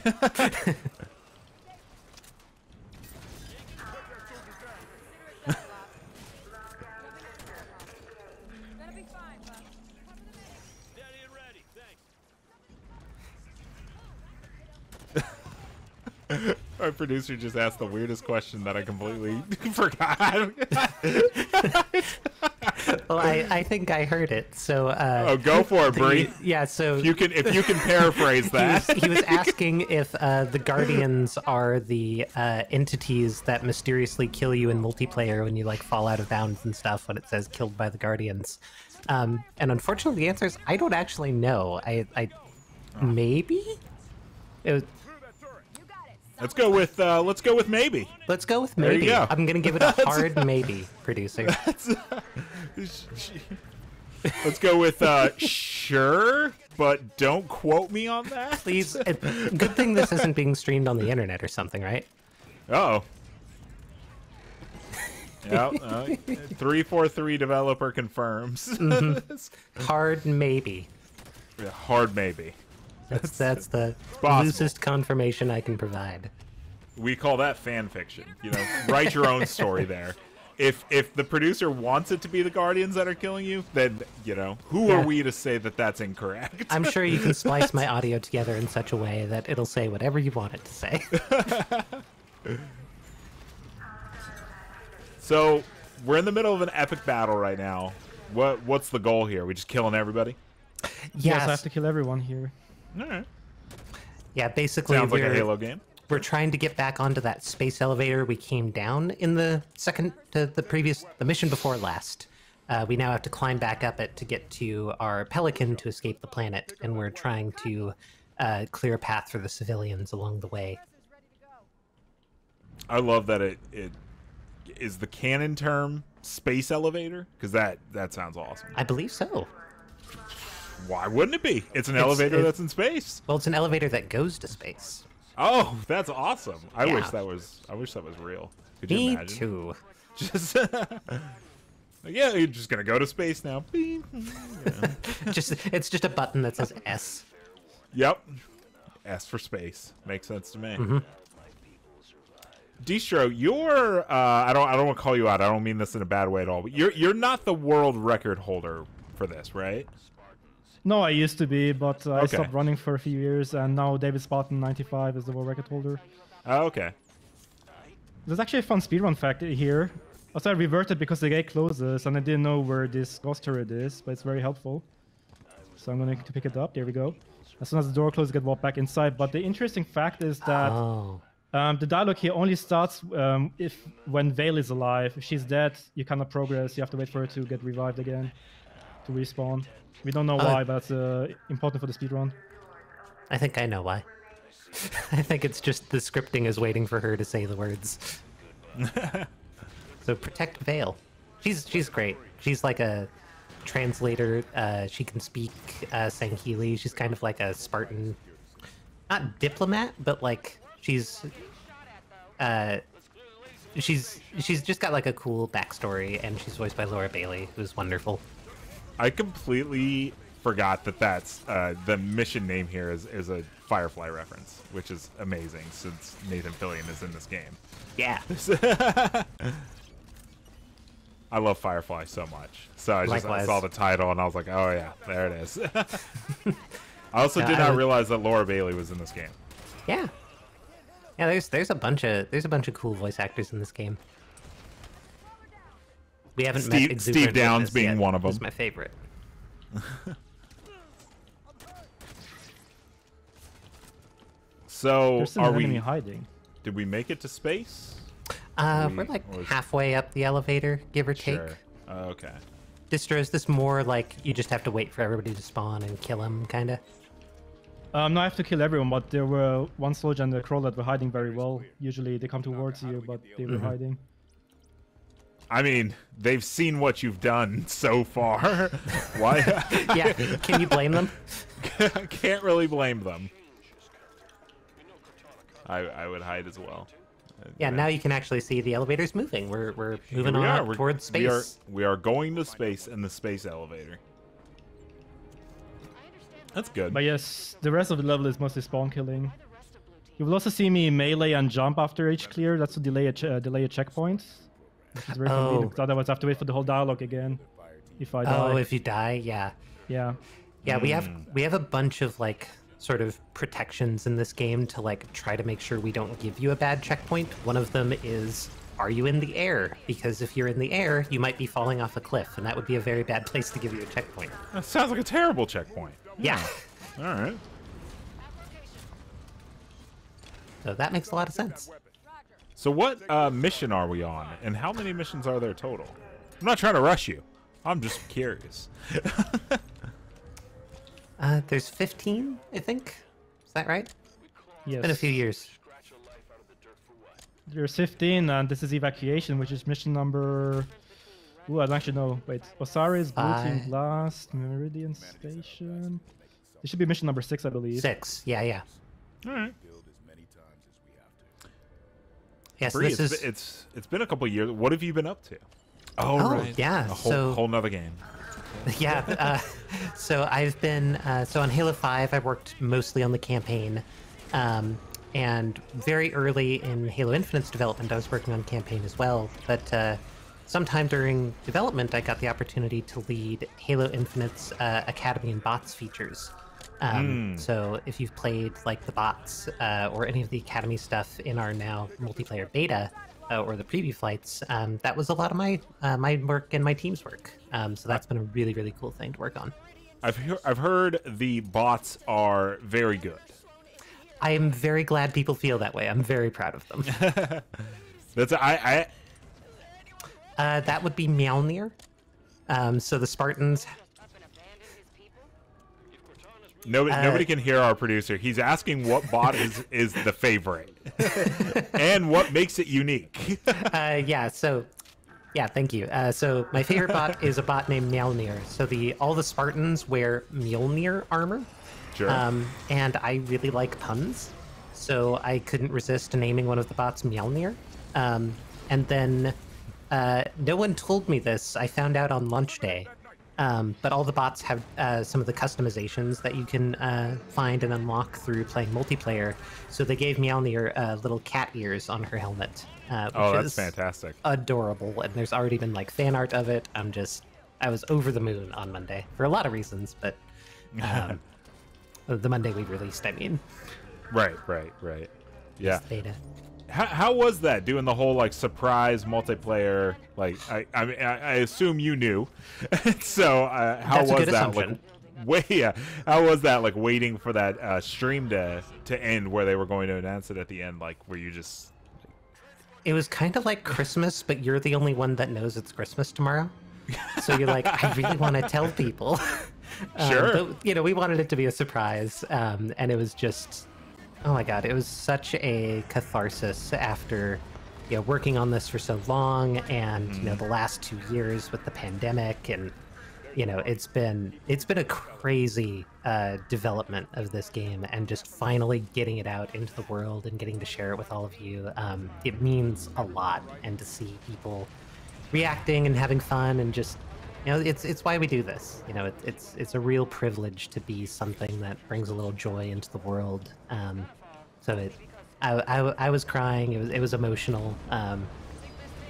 Our producer just asked the weirdest question that I completely forgot. Well, I, I think I heard it. So, uh, oh, go for it, Bree. yeah, so If you can, if you can paraphrase he was, that. he was asking if uh, the guardians are the uh, entities that mysteriously kill you in multiplayer when you like fall out of bounds and stuff when it says killed by the guardians um, and unfortunately the answer is i don't actually know i, I maybe it was, Let's go with, uh, let's go with maybe. let's go with maybe go. i'm gonna give it a hard maybe producer Let's go with uh, sure, but don't quote me on that. please uh, good thing this isn't being streamed on the internet or something right Oh. Yep. Uh, three four three developer confirms. hard maybe Yeah, Hard maybe. That's that's the possible. loosest confirmation i can provide We call that fan fiction. You know, write your own story there. if if the producer wants it to be the Guardians that are killing you, then you know who Yeah. are we to say that that's incorrect? I'm sure you can splice my audio together in such a way that it'll say whatever you want it to say. so we're in the middle of an epic battle right now. What what's the goal here? We just killing everybody? Yes, I have to kill everyone here. All right. Yeah, basically Sounds like a we're, Halo game. we're trying to get back onto that space elevator we came down in the second to the previous the mission before last. Uh, we now have to climb back up it to get to our pelican to escape the planet, and we're trying to uh, clear a path for the civilians along the way. I love that it it is the canon term space elevator because that that sounds awesome. I believe so. Why wouldn't it be? It's an It's- elevator it- that's in space. Well, it's an elevator that goes to space. Oh, that's awesome. I Yeah. wish that was I wish that was real. Could you Me imagine? too. Just Yeah, you're just gonna go to space now. Beep. just it's just a button that says S. Yep. S for space. Makes sense to me. Mm-hmm. Distro, you're uh, I don't I don't want to call you out. I don't mean this in a bad way at all. But you're you're not the world record holder for this, right? No, I used to be, but uh, I stopped running for a few years, and now David Spartan 95 is the world record holder. Oh, okay. There's actually a fun speedrun fact here. Also, I reverted because the gate closes, and I didn't know where this ghost turret is, but it's very helpful. So I'm going to pick it up. There we go. As soon as the door closes, get walked back inside. But the interesting fact is that Oh. um, the dialogue here only starts um, if when Vale is alive. If she's dead, you cannot progress. You have to wait for her to get revived again, to respawn. We don't know Uh, why, but it's uh, important for the speedrun. I think I know why. I think it's just the scripting is waiting for her to say the words. so protect Vale. She's she's great. She's like a translator. Uh, she can speak uh, Sangheili. She's kind of like a Spartan, not diplomat, but like she's uh, she's she's just got like a cool backstory, and she's voiced by Laura Bailey, who's wonderful. I completely forgot that that's uh, the mission name here is, is a Firefly reference, which is amazing since Nathan Fillion is in this game. Yeah, I love Firefly so much. So I just I saw the title and I was like, oh yeah, there it is. I also Yeah, did not realize that Laura Bailey was in this game. Yeah. Yeah, there's there's a bunch of there's a bunch of cool voice actors in this game. We haven't Steve- met Steve Downes Witness being yet, one of who's them. my favorite. So are an enemy we? hiding. Did we make it to space? Uh, We- we're like or is- halfway up the elevator, give or take. Sure. Uh, okay. Distro, is this more like you just have to wait for everybody to spawn and kill them, kind of? Um, no, I have to kill everyone, but there were one soldier and a crawler that were hiding very well. Usually they come towards you, but they Mm-hmm. were hiding. I mean, they've seen what you've done so far. Why? Yeah, can you blame them? I can't really blame them. I I would hide as well. Yeah, now you can actually see the elevators moving. We're we're moving we on We're- towards space. We are, we are going to space in the space elevator. That's good. But yes, the rest of the level is mostly spawn killing. You will also see me melee and jump after each clear. That's to delay a ch- uh, delay a checkpoint. Which is very Oh. convenient, 'cause otherwise I have to wait for the whole dialogue again. If I die. Oh, if you die, yeah. Yeah. Yeah, we have Hmm. we have a bunch of like sort of protections in this game to like try to make sure we don't give you a bad checkpoint. One of them is are you in the air? Because if you're in the air, you might be falling off a cliff, and that would be a very bad place to give you a checkpoint. that sounds like a terrible checkpoint. Yeah. All right. So that makes a lot of sense. So what uh, mission are we on, and how many missions are there total? I'm not trying to rush you. I'm just curious. Uh, there's 15, I think. Is that right? Yes. Been a few years. There's 15, and this is evacuation, which is mission number. Ooh, I don't actually know. Wait, Osiris, Blue Team Glassed, Meridian Station. This should be mission number six, I believe. Six. Yeah, yeah. All right. Build as many times as we have to. Yeah, so Bree, this it's, is been- it's it's been a couple years. What have you been up to? Oh, Oh, yeah, A whole, so- whole nother game. yeah. Uh, so I've been uh, so on Halo Five. I worked mostly on the campaign, um, and very early in Halo Infinite's development, I was working on campaign as well. But uh, sometime during development, I got the opportunity to lead Halo Infinite's uh, Academy and Bots features. Um, So if you've played like the bots uh, or any of the Academy stuff in our now multiplayer beta uh, or the preview flights, um, that was a lot of my uh, my work and my team's work. Um, so that's been a really really cool thing to work on. I've he- I've heard the bots are very good. I am very glad people feel that way. I'm very proud of them. That's I I uh, that would be Meowlnir. Um, so the Spartans nobody Uh, nobody can hear our producer. He's asking what bot is is the favorite and what makes it unique. uh, yeah, so yeah, thank you. Uh, so my favorite bot is a bot named Meowlnir. So the all the Spartans wear Mjolnir armor, sure. um, and I really like puns, so I couldn't resist naming one of the bots Meowlnir. Um, and then uh, no one told me this. I found out on lunch day. Um, but all the bots have uh, some of the customizations that you can uh, find and unlock through playing multiplayer. So they gave Meowlnir uh, little cat ears on her helmet. Uh, which oh, that's is fantastic. adorable and there's already been like fan art of it i'm just i was over the moon on monday for a lot of reasons but um, the monday we released i mean Right, right, right. Yeah. beta How, how was that doing the whole like surprise multiplayer? Like I I mean I, assume you knew, so uh, how That's a was good that? assumption. Like, wait, yeah. How was that? Like waiting for that uh, stream to to end where they were going to announce it at the end? Like were you just it was kind of like christmas but you're the only one that knows it's christmas tomorrow so you're like i really want to tell people Um, Sure. but, you know we wanted it to be a surprise um, and it was just oh my god it was such a catharsis after you know working on this for so long and you know the last two years with the pandemic and you know it's been it's been a crazy uh, development of this game and just finally getting it out into the world and getting to share it with all of you. Um, it means a lot and to see people reacting and having fun and just you know it's it's why we do this. You know it, it's it's a real privilege to be something that brings a little joy into the world. Um, so it I, I, I was crying. It was it was emotional. Um,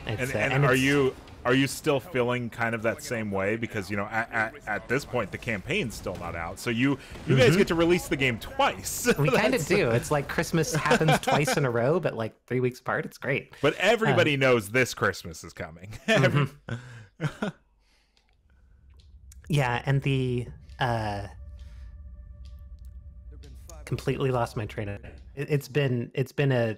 and, uh, and, are it's- you are you still feeling kind of that same way? Because you know at, at, at this point the campaign's still not out. So you you guys get to release the game twice. Mm-hmm. we kind of do. It's like christmas happens twice in a row but like three weeks apart. It's great. But everybody knows this christmas is coming. Every- Yeah, and the uh completely lost my train of it, it's been it's been a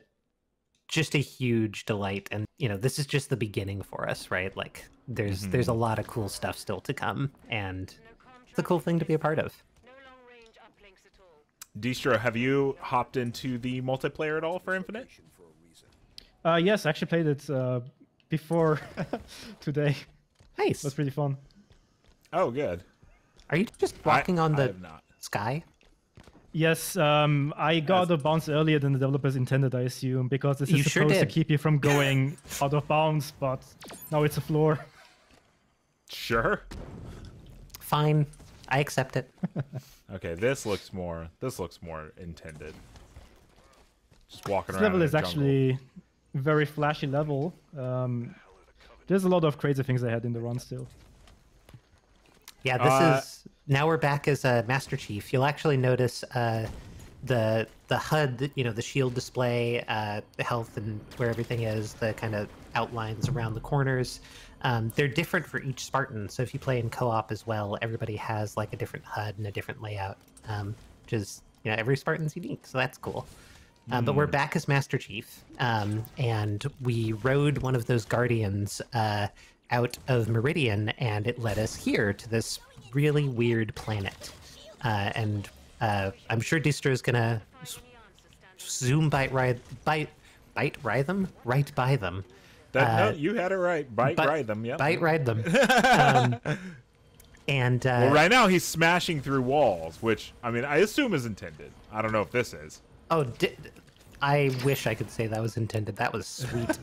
just a huge delight and you know this is just the beginning for us right like there's there's a lot of cool stuff still to come and it's a cool thing to be a part of Distro, have you hopped into the multiplayer at all for Infinite? Uh, yes, I actually played it uh, before today. nice It was pretty fun. Oh, good. are you just I- walking on the not. sky Yes, um, I got out of bounds earlier than the developers intended, I assume, because this is You sure supposed to keep you from going out of bounds, but now it's a floor. Sure. fine i accept it Okay, this looks more. This looks more intended. Just walking This around. This level is actually very flashy level. Um, there's a lot of crazy things I had in the run still. Yeah, this Uh, is now we're back as a Master Chief. You'll actually notice uh, the the HUD, you know, the shield display, uh, the health and where everything is, the kind of outlines around the corners. Um, they're different for each Spartan. So if you play in co-op as well, everybody has like a different HUD and a different layout, um, which is you know every Spartan's unique. So that's cool. Uh, but we're back as Master Chief, um, and we rode one of those Guardians uh, out of Meridian, and it led us here to this really weird planet. Uh, and uh, I'm sure Distro's gonna zoom bite ride bite bite ride them right by them. That, uh, no, you had it right. Bite But- ride them. Yeah. Bite ride them. um, and uh, Well, right now he's smashing through walls, which I mean, I assume is intended. I don't know if this is. oh, I wish I could say that was intended. That was sweet.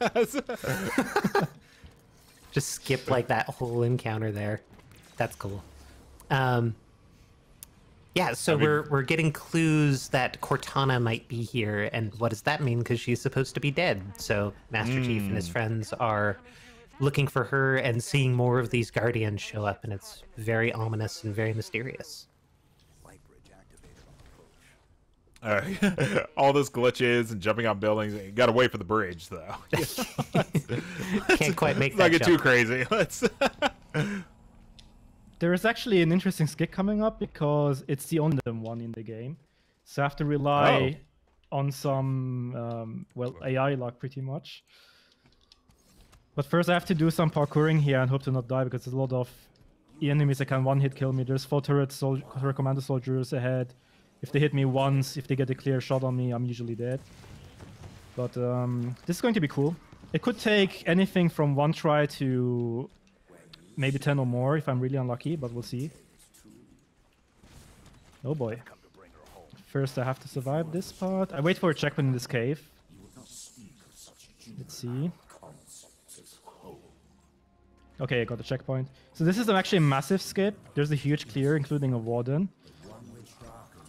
just skip like that whole encounter there. That's cool. Um, yeah, so I mean- we're we're getting clues that Cortana might be here, and what does that mean? Because she's supposed to be dead. So Master Chief and his friends are looking for her and seeing more of these guardians show up, and it's very ominous and very mysterious. Uh, all those glitches and jumping on buildings. You got to wait for the bridge, though. Can't quite make Let's not that get too crazy. Let's. There is actually an interesting skit coming up because it's the only one in the game. So I have to rely on some, um, well, AI luck pretty much. But first I have to do some parkouring here and hope to not die because there's a lot of enemies that can one-hit kill me. There's four turret, sol- turret commander soldiers ahead. If they hit me once, if they get a clear shot on me, I'm usually dead. But um, this is going to be cool. It could take anything from one try to maybe 10 or more if I'm really unlucky, but we'll see. Oh boy. First I have to survive this part. I wait for a checkpoint in this cave. Let's see. Okay, I got the checkpoint. So this is actually a massive skip. There's a huge clear, including a warden.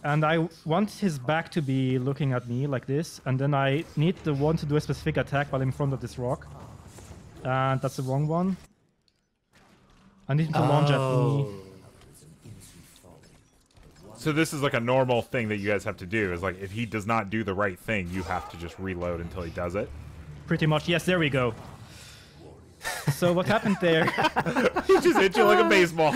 And I want his back to be looking at me like this, and then I need the one to do a specific attack while in front of this rock. And that's the wrong one. I need him to launch at me. Oh. so this is like a normal thing that you guys have to do. Is like if he does not do the right thing, you have to just reload until he does it. Pretty much. Yes, there we go. So what happened there? He just hit you like a baseball.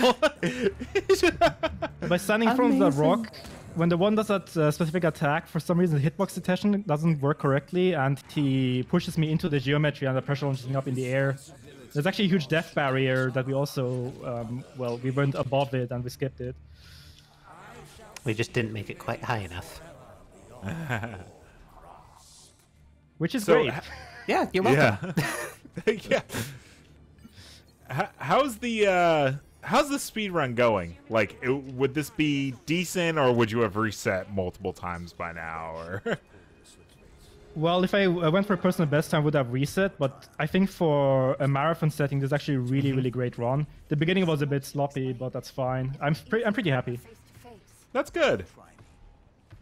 By standing in front of the rock, when the one does that uh, specific attack, for some reason the hitbox detection doesn't work correctly, and he pushes me into the geometry and the pressure launches me up in the air. There's actually a huge death barrier that we also, um, well, we went above it and we skipped it. We just didn't make it quite high enough. Which is So, great. Yeah, you're welcome. yeah, yeah. How's the uh, how's the speed run going? Like, it, would this be decent, or would you have reset multiple times by now? Or Well, if I I went for a personal best, time would have reset, but I think for a marathon setting, there's actually a really, mm-hmm. really great run. The beginning was a bit sloppy, but that's fine. I'm, pre- I'm pretty happy. Face to face. that's good.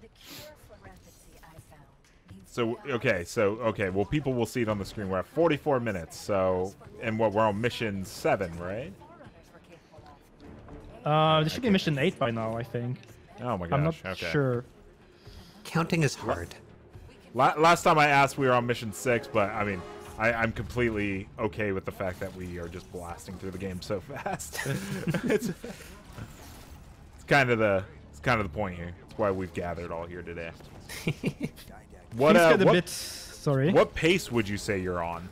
The cure for rapidity I found needs So okay, so okay, well, people will see it on the screen. We're at 44 minutes. So, and what we're on mission seven, right? Uh, this should be mission 8 by now, I think. Oh my gosh. I'm not okay. sure. Counting is hard. La- last time I asked, we were on mission six, but I mean, I- I'm completely okay with the fact that we are just blasting through the game so fast. it's, it's kind of the it's kind of the point here. It's why we've gathered all here today. what uh, get a what, bit... Sorry. what pace would you say you're on?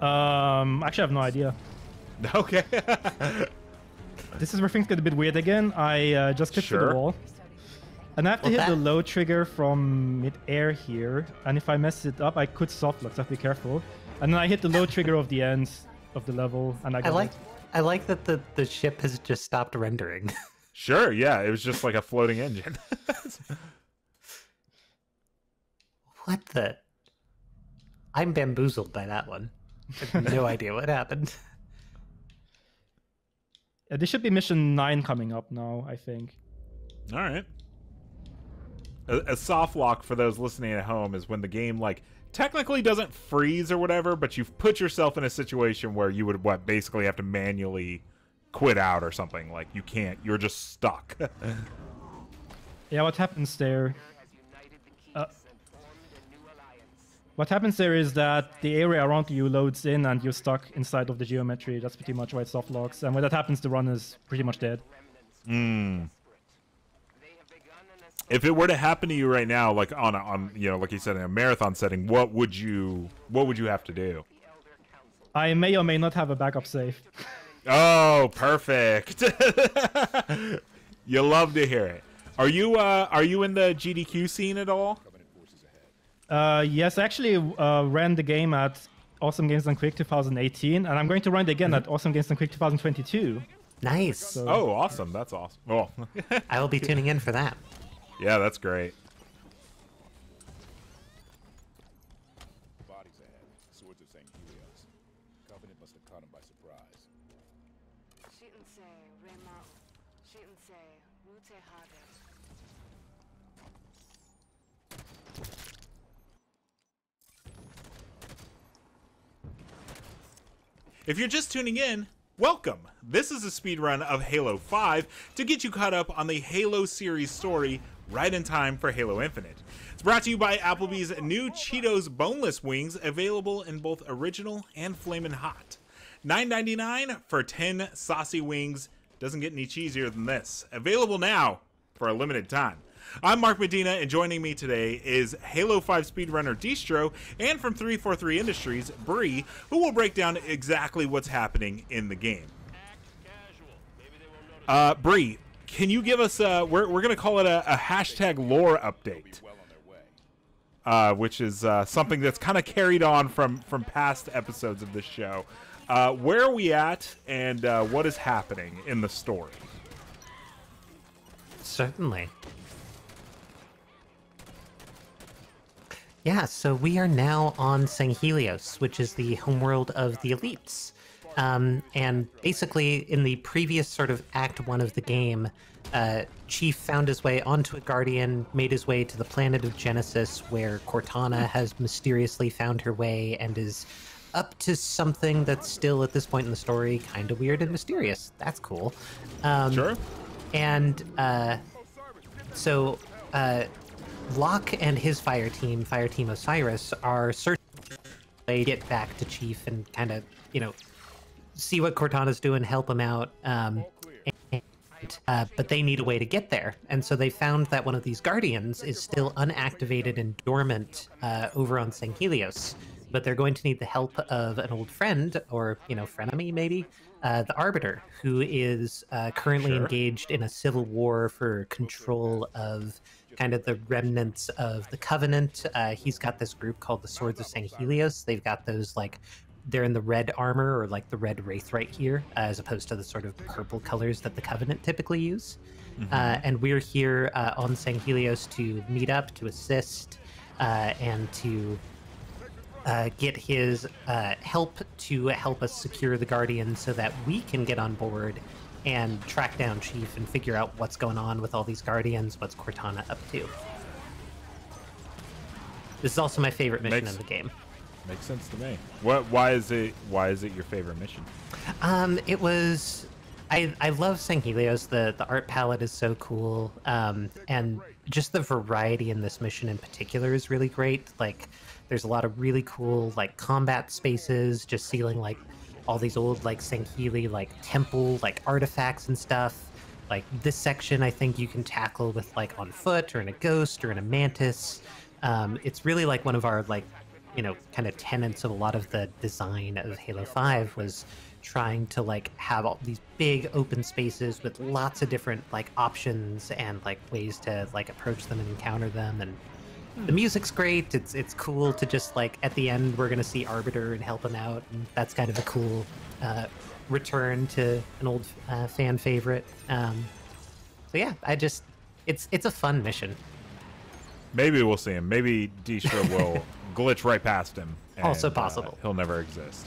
Um, actually, I have no idea. Okay. This is where things get a bit weird again. I uh, just clicked Sure. the wall. And I have to Well, hit the low trigger from mid-air here. And if I mess it up, I could soft lock, so I have to be careful. And then I hit the low trigger of the end of the level, and I I like it. I like that the, the ship has just stopped rendering. sure. Yeah. It was just like a floating engine. what the? I'm bamboozled by that one. I have no idea what happened. Uh, this should be mission 9 coming up now, I think. All right. A, a soft lock for those listening at home is when the game like technically doesn't freeze or whatever, but you've put yourself in a situation where you would what basically have to manually quit out or something. Like you can't. You're just stuck. Yeah, what happens there? Uh, what happens there is that the area around you loads in and you're stuck inside of the geometry. That's pretty much why it soft locks. And when that happens, the run is pretty much dead. if it were to happen to you right now, like on a, on you know, like you said in a marathon setting, what would you what would you have to do? I may or may not have a backup save. Oh, perfect. you love to hear it. Are you uh are you in the GDQ scene at all? Uh, yes, I actually uh, ran the game at Awesome Games Done Quick 2018, and I'm going to run it again at Awesome Games Done Quick 2022. Nice. So- Oh, awesome. That's awesome. Oh. I will be tuning in for that. yeah, that's great. Bodies ahead. Swords of St. Helios. Covenant must have caught him by surprise. Shittensei, Rema, Shittensei, Rute Hade. If you're just tuning in, welcome. This is a speedrun of Halo 5 to get you caught up on the Halo series story right in time for Halo Infinite. It's brought to you by Applebee's new Cheetos boneless wings available in both original and flamin' hot. $9.99 for 10 saucy wings. Doesn't get any cheesier than this. Available now for a limited time. I'm Mark Medina, and joining me today is Halo 5 speedrunner Distro, and from 343 Industries, Bree, who will break down exactly what's happening in the game. Uh, Bree, can you give us a, we're, we're going to call it a, a hashtag lore update, uh, which is uh, something that's kind of carried on from, from past episodes of this show. Uh, where are we at, and uh, what is happening in the story? Certainly. Yeah, so we are now on Sanghelios, which is the homeworld of the elites. Um, and basically, in the previous sort of Act 1 of the game, uh, Chief found his way onto a Guardian, made his way to the planet of Genesis, where Cortana has mysteriously found her way and is up to something that's still, at this point in the story, kind of weird and mysterious. That's cool. Um, Sure. and uh, so uh, Locke and his fire team, Fire Team Osiris, are searching They get back to Chief and kind of, you know, see what Cortana's doing, help him out. Um, and, uh, but they need a way to get there, and so they found that one of these guardians is still unactivated and dormant uh, over on Sanghelios. But they're going to need the help of an old friend, or you know, frenemy maybe, uh, the Arbiter, who is uh, currently Sure. engaged in a civil war for control of kind of the remnants of the Covenant. Uh, he's got this group called the Swords of Sanghelios. They've got those like they're in the red armor or like the red wraith right here, uh, as opposed to the sort of purple colors that the Covenant typically use. Uh, and we're here uh, on Sanghelios to meet up, to assist, uh, and to uh, get his uh, help to help us secure the Guardian so that we can get on board and track down Chief and figure out what's going on with all these Guardians, what's Cortana up to. This is also my favorite mission Makes- in the game. Makes sense to me. What? Why is it? Why is it your favorite mission? Um, it was. I I love Sanghelios. The the art palette is so cool. Um, and just the variety in this mission in particular is really great. Like, there's a lot of really cool like combat spaces, just seeing like all these old like Sangheili like temple like artifacts and stuff. Like this section, I think you can tackle with like on foot or in a ghost or in a mantis. Um, it's really like one of our like you know kind of tenets of a lot of the design of halo 5 was trying to like have all these big open spaces with lots of different like options and like ways to like approach them and encounter them and the music's great it's it's cool to just like at the end we're gonna see arbiter and help him out and that's kind of a cool uh, return to an old uh, fan favorite um, so yeah i just it's it's a fun mission Maybe we'll see him. Maybe Distro will glitch right past him. Also and, uh, possible. he'll never exist.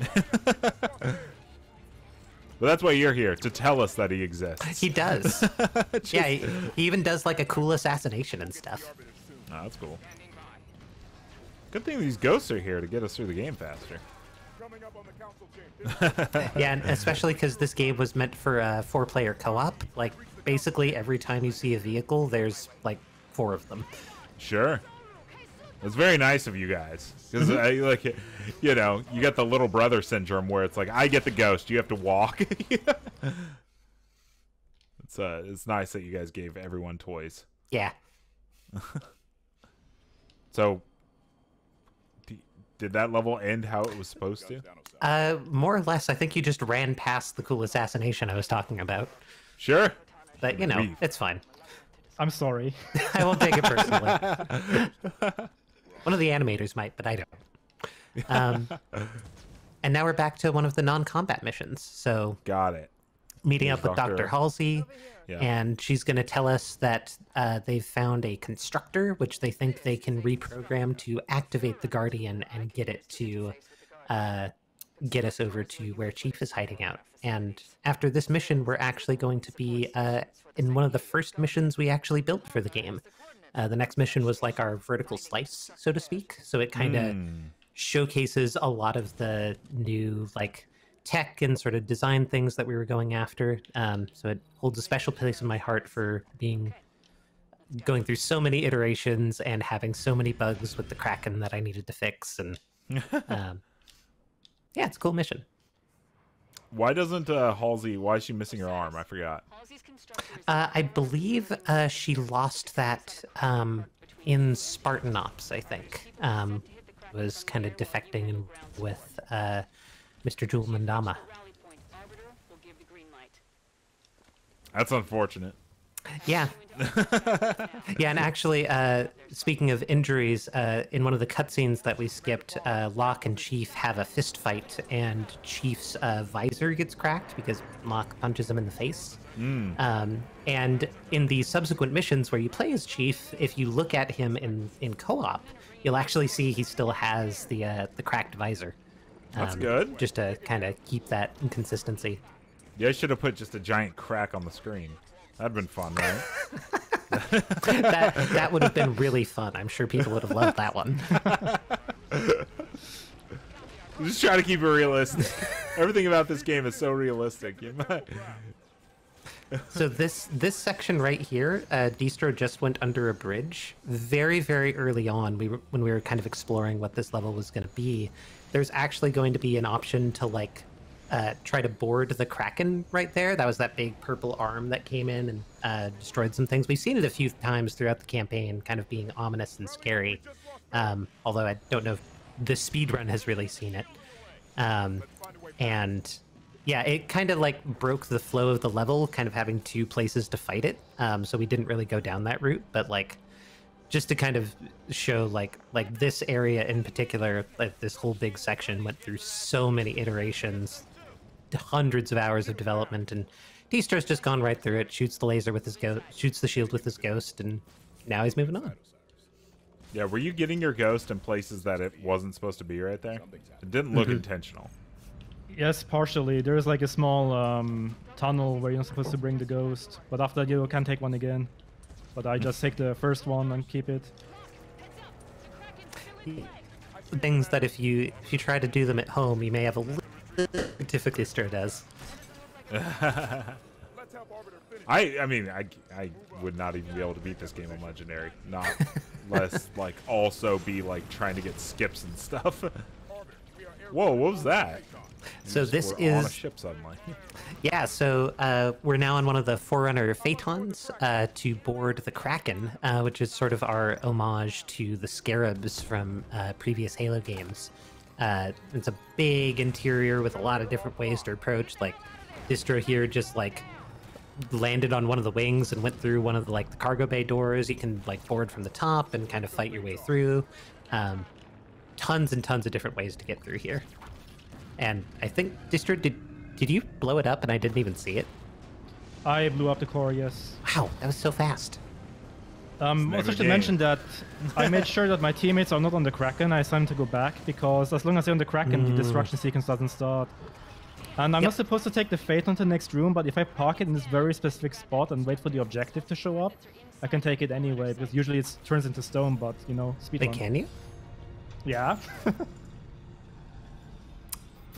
but that's why you're here to tell us that he exists. he does yeah he, he even does like a cool assassination and stuff Oh, that's cool. Good thing these ghosts are here to get us through the game faster. Coming up on the council chamber. yeah and especially because this game was meant for a four player co-op like basically every time you see a vehicle there's like four of them Sure. It's very nice of you guys because Mm-hmm. I like, you know, you got the little brother syndrome where it's like I get the ghost, you have to walk. it's uh, it's nice that you guys gave everyone toys. yeah So, d- did that level end how it was supposed to? Uh more or less i think you just ran past the cool assassination i was talking about Sure. but you know Grief. it's fine I'm sorry. i won't take it personally one of the animators might but i don't um, and now we're back to one of the non-combat missions so Got it. meeting Here's up with Dr. Dr. Halsey, Yeah. and she's going to tell us that uh, they've found a constructor which they think they can reprogram to activate the Guardian and get it to uh, get us over to where Chief is hiding out. And after this mission, we're actually going to be uh, in one of the first missions we actually built for the game. Uh, the next mission was like our vertical slice, so to speak. So it kind of showcases a lot of the new like tech and sort of design things that we were going after. Um, so it holds a special place in my heart for being going through so many iterations and having so many bugs with the Kraken that I needed to fix. And um, yeah, it's a cool mission. Why doesn't uh, Halsey? Why is she missing her arm? I forgot. Uh, I believe uh, she lost that um, in Spartan Ops. I think um, was kind of defecting with uh, Mr. Jul 'Mdama. That's unfortunate. Yeah. yeah, and actually, uh, speaking of injuries, uh, in one of the cutscenes that we skipped, uh, Locke and Chief have a fist fight, and Chief's uh, visor gets cracked because Locke punches him in the face. Um, and in the subsequent missions where you play as Chief, if you look at him in, in co-op, you'll actually see he still has the uh, the cracked visor. That's Um, good. Just to kind of keep that consistency. Yeah, I should have put just a giant crack on the screen. That'd been fun, right? that that would have been really fun. I'm sure people would have loved that one. just trying to keep it realistic. Everything about this game is so realistic. You might- So this this section right here, uh, Distro just went under a bridge very very early on. We were, when we were kind of exploring what this level was going to be. There's actually going to be an option to like uh, try to board the Kraken right there. That was that big purple arm that came in and uh, destroyed some things. We've seen it a few times throughout the campaign, kind of being ominous and scary. Um, although I don't know if the speedrun has really seen it. Um, and yeah, it kind of like broke the flow of the level, kind of having two places to fight it. Um, so we didn't really go down that route, but like just to kind of show like like this area in particular, like this whole big section went through so many iterations, hundreds of hours of development, and Distro's just gone right through it. Shoots the laser with his ghost shoots the shield with his ghost, and now he's moving on. yeah, were you getting your ghost in places that it wasn't supposed to be right there? It didn't look intentional. Yes, partially. There's like a small um, tunnel where you're not supposed to bring the ghost, but after that you can take one again. But I just take the first one and keep it. Things that if you if you try to do them at home, you may have a little difficulty. Distro does. Let's have Arbiter finish. I I mean I I would not even be able to beat this game on legendary. Not less like also be like trying to get skips and stuff. Arbiter, we are air- Whoa, what was that? So this were on a is ship suddenly. Yeah, so uh, we're now on one of the Forerunner Phaetons uh, to board the Kraken, uh, which is sort of our homage to the Scarabs from uh, previous Halo games. Uh, it's a big interior with a lot of different ways to approach. Like Distro here just like landed on one of the wings and went through one of the like the cargo bay doors. You can like board from the top and kind of fight your way through. Um, tons and tons of different ways to get through here. And I think Distro did. Did you blow it up and I didn't even see it? I blew up the core, yes. Wow, that was so fast. Um, also of should mention that I made sure that my teammates are not on the Kraken. I asked them to go back because as long as they're on the Kraken, the destruction sequence doesn't start. And I'm Yep. not supposed to take the Phaeton to the next room, but if I park it in this very specific spot and wait for the objective to show up, I can take it anyway because usually it turns into stone. But you know, speed Wait, run. can you? Yeah.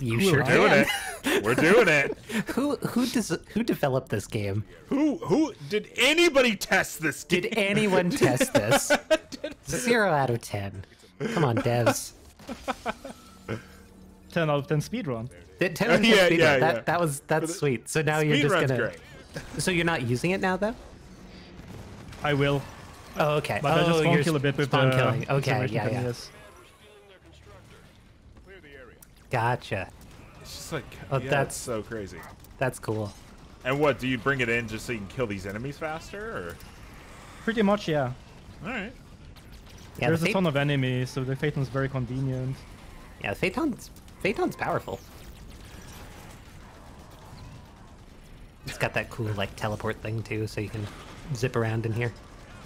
You Cool, sure huh? Doing can. it. We're doing it. Who who does who developed this game? Who who did anybody test this game? Did anyone test this? Zero out of ten. Come on, devs. 10 out of 10 speed run. Ten out of Yeah, 10 speed yeah, run. yeah. That that was that's the- sweet. So now you're just gonna. great. So you're not using it now though? I will, Oh, okay. but oh, I just oh, you're spawn kill a bit with spawn the killing. Okay, yeah, yeah. yes. Clear the area. Gotcha. It's just like Oh, yeah, that's- so crazy. That's cool. And what do you bring it in just so you can kill these enemies faster? Pretty much, yeah. All right, Yeah, There's the a ton of enemies, so the Phaeton's very convenient. Yeah, the Phaeton's Phaeton's powerful. It's got that cool like teleport thing too, so you can zip around in here.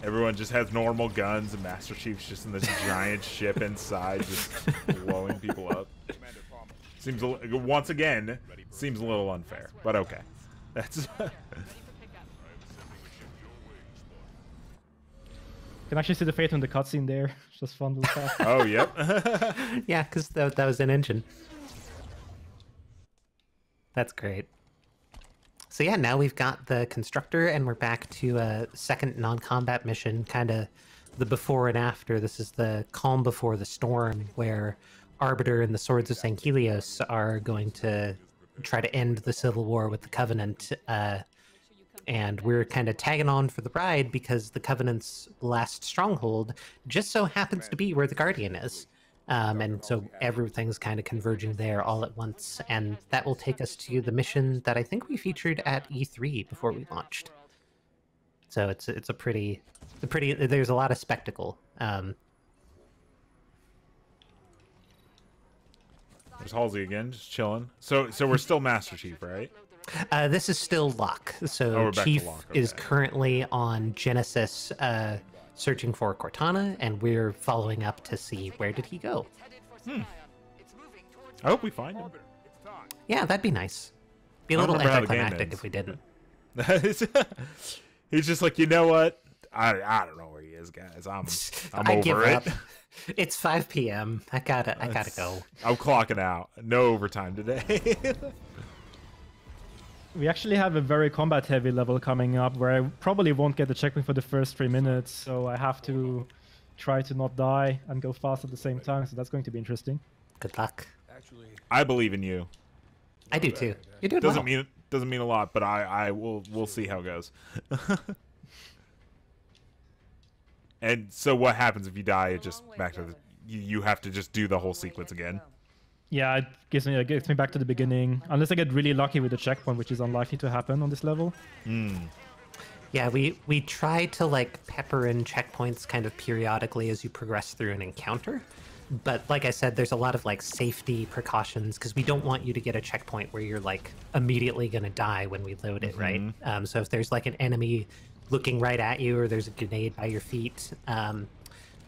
everyone just has normal guns, and Master Chief's just in this giant ship inside, just blowing people up. Commander Palmer. Seems a, li- once again seems a little unfair, but okay. That's You can actually see the Phaeton in the cutscene there. It's just fun little stuff. oh yep. Yeah, because that, that was an engine. That's great. So yeah, now we've got the constructor, and we're back to a second non-combat mission, kind of the before and after. This is the calm before the storm, where Arbiter and the Swords of Sanghelios are going to try to end the civil war with the Covenant. Uh, and we're kind of tagging on for the ride because the Covenant's last stronghold just so happens to be where the Guardian is. Um, and so everything's kind of converging there all at once, and that will take us to the mission that I think we featured at E3 before we launched. So it's it's a pretty, a pretty. There's a lot of spectacle. Um, There's Halsey again, just chilling. So, so we're still Master Chief, right? uh, this is still Locke. Oh, So to Chief Locke, is currently on Genesis, uh, searching for Cortana, and we're following up to see where did he go. Hmm. I hope we find him. Yeah, that'd be nice. Be a little remember how the game anticlimactic if we didn't. He's just like, you know what? I, I don't know where he is, guys. I'm I'm over it. up. It's 5 p.m. I gotta, I gotta go. I'm clocking out. No overtime today. We actually have a very combat heavy level coming up where I probably won't get the checkpoint for the first three minutes, so I have to try to not die and go fast at the same time, so that's going to be interesting. Good luck. Actually, I believe in you. I do too. You're doing Doesn't well. mean doesn't mean a lot, but I I will we'll see how it goes. and so what happens if you die? It just back to the you, you have to just do the whole sequence again. Yeah, it gives me it gets me back to the beginning, unless I get really lucky with the checkpoint, which is unlikely to happen on this level. Yeah, we we try to like pepper in checkpoints kind of periodically as you progress through an encounter. But like I said, there's a lot of like safety precautions because we don't want you to get a checkpoint where you're like immediately gonna die when we load it, right? Um, so if there's like an enemy looking right at you or there's a grenade by your feet, um,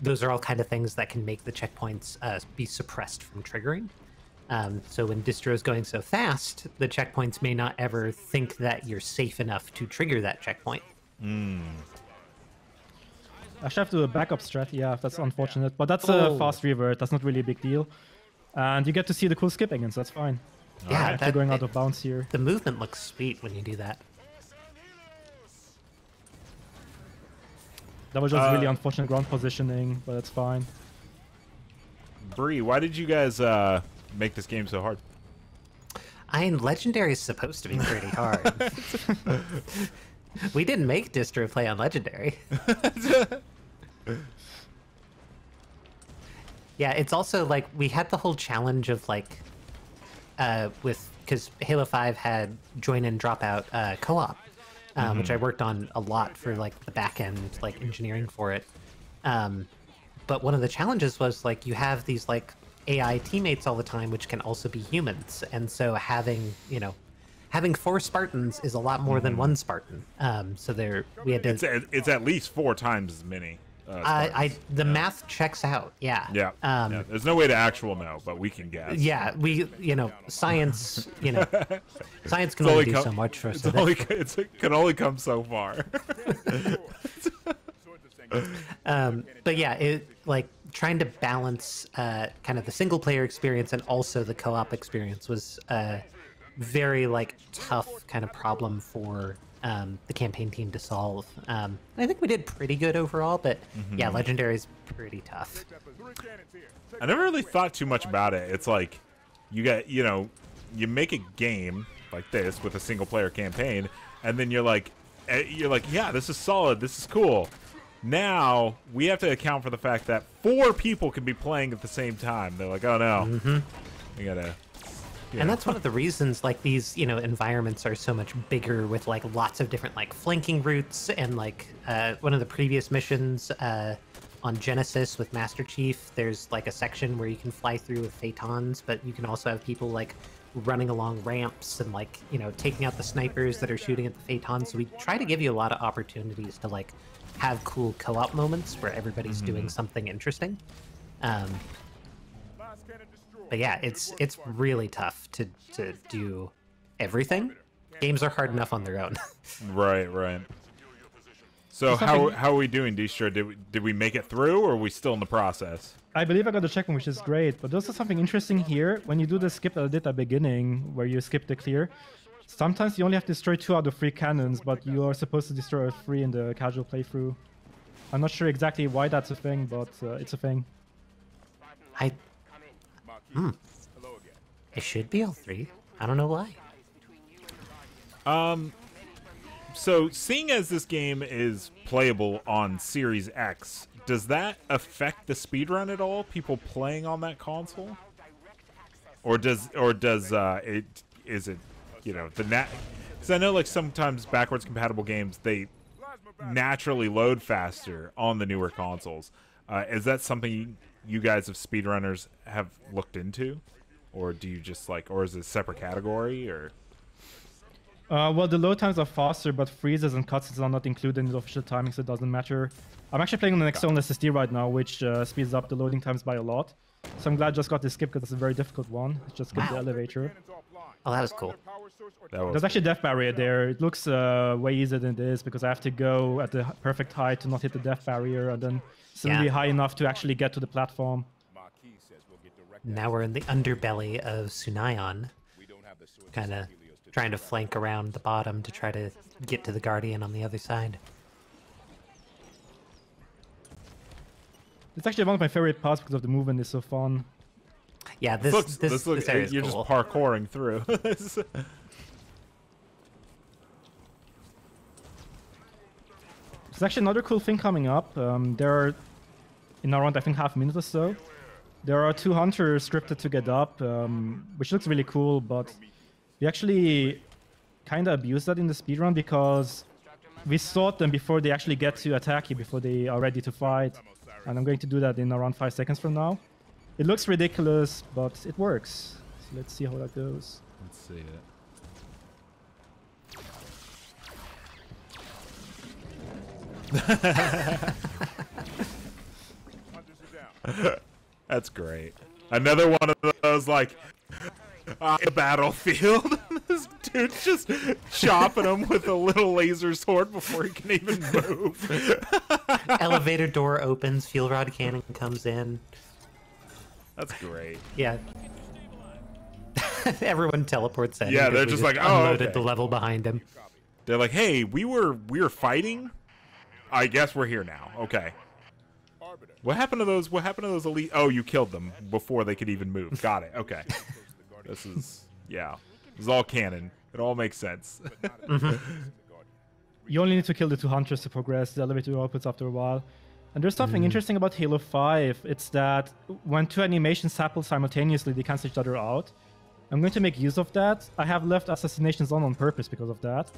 those are all kind of things that can make the checkpoints uh, be suppressed from triggering. Um, so when distro is going so fast, the checkpoints may not ever think that you're safe enough to trigger that checkpoint. I should have to do a backup strat, yeah, that's unfortunate, but that's Oh. a fast revert, that's not really a big deal. And you get to see the cool skipping, and so that's fine. Yeah, actually that- going out of bounds here. The movement looks sweet when you do that. That was just really Uh, unfortunate ground positioning, but it's fine. Brie, why did you guys uh, make this game so hard? I mean, Legendary is supposed to be pretty hard. we didn't make distro play on Legendary. yeah, it's also like we had the whole challenge of like, uh, with because Halo Five had join in dropout uh, co-op, um, which I worked on a lot for like the back end like engineering for it. Um, but one of the challenges was like you have these like AI teammates all the time, which can also be humans, and so having you know having four Spartans is a lot more than one Spartan. Um, so there we had to. It's it's at least four times as many. Uh, I, I the math checks out. Yeah. yeah, Um, yeah. There's no way to actual know, but we can guess. Yeah, we, you know, science, you know, science can It's only do so much for us. It's only it's, it can only come so far. um, but yeah, it like trying to balance uh, kind of the single player experience and also the co-op experience was a very like tough kind of problem for um, the campaign team to solve. Um, I think we did pretty good overall, but yeah, legendary is pretty tough. I never really thought too much about it. It's like you get, you know, you make a game like this with a single player campaign, and then you're like, eh, you're like, yeah, this is solid, this is cool. Now we have to account for the fact that four people can be playing at the same time. They're like, oh no, we gotta. And that's one of the reasons like these, you know, environments are so much bigger with like lots of different like flanking routes and like uh, one of the previous missions uh, on Genesis with Master Chief, there's like a section where you can fly through with Phaetons, but you can also have people like running along ramps and like, you know, taking out the snipers that are shooting at the Phaetons. So we try to give you a lot of opportunities to like have cool co-op moments where everybody's doing something interesting. Um, but yeah, it's it's really tough to to do everything. Games are hard enough on their own. Right, right. So how how are we doing, Distro? Did we, did we make it through, or are we still in the process? I believe I got the checkpoint, which is great. But there's also something interesting here. When you do the skip that I did at the beginning, where you skip the clear, sometimes you only have to destroy two out of three cannons, but you are supposed to destroy all three in the casual playthrough. I'm not sure exactly why that's a thing, but uh, it's a thing. I Marquis. Hello again. it should be all three. I don't know why. Um, so seeing as this game is playable on Series X, does that affect the speedrun at all? People playing on that console, or does or does uh, it is it you know the nat? Because I know like sometimes backwards compatible games they naturally load faster on the newer consoles. Uh, is that something you guys of speedrunners have looked into, or do you just like, or is it a separate category, or? Uh, well, the load times are faster, but freezes and cutscenes are not included in the official timing, so it doesn't matter. I'm actually playing on an external SSD right now, which uh, speeds up the loading times by a lot. So I'm glad I just got this skip because it's a very difficult one. It's just skip the elevator. Oh, that was cool. That was There's actually a death barrier there. It looks uh, way easier than it is because I have to go at the perfect height to not hit the death barrier and then suddenly Yeah. high enough to actually get to the platform. Marquis says we'll get direct Now we're in the underbelly of Sunaion, We don't have the kind of trying to flank around the bottom to try to get to the Guardian on the other side. It's actually one of my favorite parts because of the movement is so fun. Yeah, this looks, this, this looks, this area is you're cool. just parkouring through. There's actually another cool thing coming up. Um, there are, in around I think half a minute or so, there are two hunters scripted to get up, um, which looks really cool. But we actually kind of abuse that in the speedrun because we sort them before they actually get to attack you, before they are ready to fight. And I'm going to do that in around five seconds from now. It looks ridiculous, but it works. So let's see how that goes. Let's see it. hunters are down. That's great. Another one of those like uh, a battlefield. this dude's just chopping him with a little laser sword before he can even move. Elevator door opens, fuel rod cannon comes in. That's great. Yeah. Everyone teleports in. Yeah, they're we just like, "Oh, unloaded okay." the level behind him. They're like, "Hey, we were we were fighting. I guess we're here now. Okay. Arbiter. What happened to those? What happened to those elite? Oh, you killed them before they could even move. Got it. Okay. this is yeah. This is all canon. It all makes sense. You only need to kill the two hunters to progress. The elevator opens after a while. And there's something mm-hmm. interesting about Halo 5. It's that when two animations happen simultaneously, they cancel each other out. I'm going to make use of that. I have left assassinations on on purpose because of that.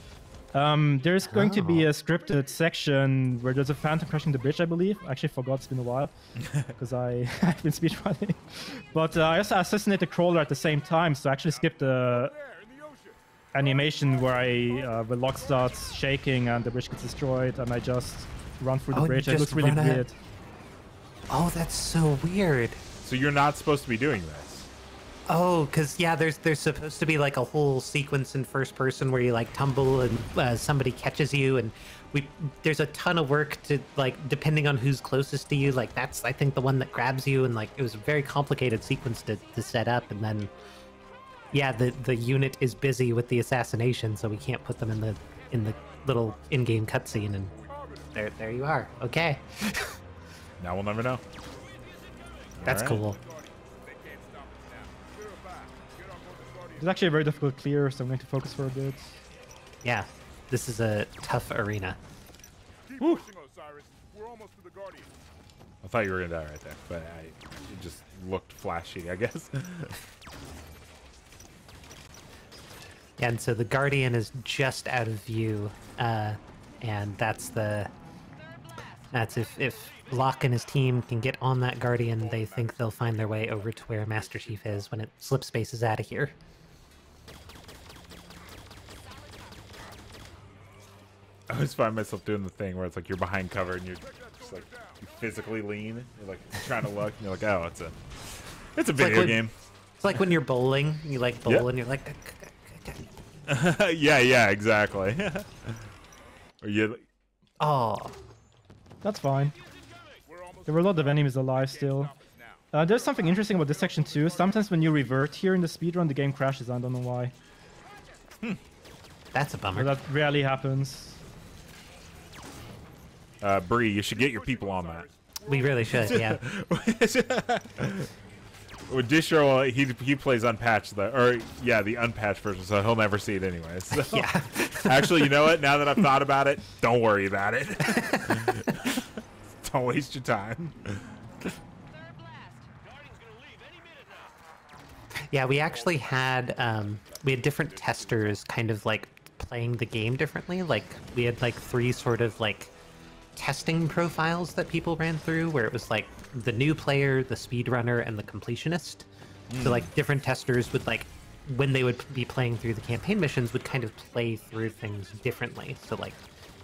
Um, there's going to be a scripted section where there's a phantom crashing the bridge, I believe. I actually forgot, it's been a while because I have been speedrunning. But uh, I also assassinate the crawler at the same time, so I actually skipped the There, in the ocean. animation where I uh, the lock starts shaking and the bridge gets destroyed, and I just run through the Oh, bridge. It looks really run weird. Oh, that's so weird. so you're not supposed to be doing this. Oh, because yeah, there's there's supposed to be like a whole sequence in first person where you like tumble and uh, somebody catches you, and we there's a ton of work to like depending on who's closest to you. Like that's I think the one that grabs you, and like it was a very complicated sequence to, to set up, and then yeah, the the unit is busy with the assassination, so we can't put them in the in the little in-game cutscene, and there there you are. Okay, Now we'll never know. that's Alright. cool. It's actually a very difficult clear, so I'm going to focus for a bit. Yeah, this is a tough arena. Keep pushing, Osiris. We're almost to the Guardian. I thought you were gonna die right there, but I, it just looked flashy, I guess. And so the Guardian is just out of view, uh, and that's the that's if if Locke and his team can get on that Guardian, they think they'll find their way over to where Master Chief is when it slip spaces out of here. I always find myself doing the thing where it's like you're behind cover and you're just like you physically lean. You're like trying to look, and you're like, oh, it's a, it's a like video when- game. It's like when you're bowling, you like bowl Yeah. and you're like, yeah, yeah, exactly. or you, Oh, That's fine. There were a lot of enemies alive still. Uh, there's something interesting about this section too. Sometimes when you revert here in the speedrun, the game crashes. I don't know why. Hmm. that's a But bummer. that rarely happens. Uh, Brie, you should get your people on that. We really should, yeah. With Distro, he he plays unpatched the or yeah the unpatched version, so he'll never see it anyways. So. Yeah. Actually, you know what? Now that I've thought about it, don't worry about it. don't waste your time. Yeah, we actually had um, we had different testers kind of like playing the game differently. Like we had like three sort of like testing profiles that people ran through where it was like the new player, the speedrunner, and the completionist. So like different testers would like when they would be playing through the campaign missions would kind of play through things differently. So like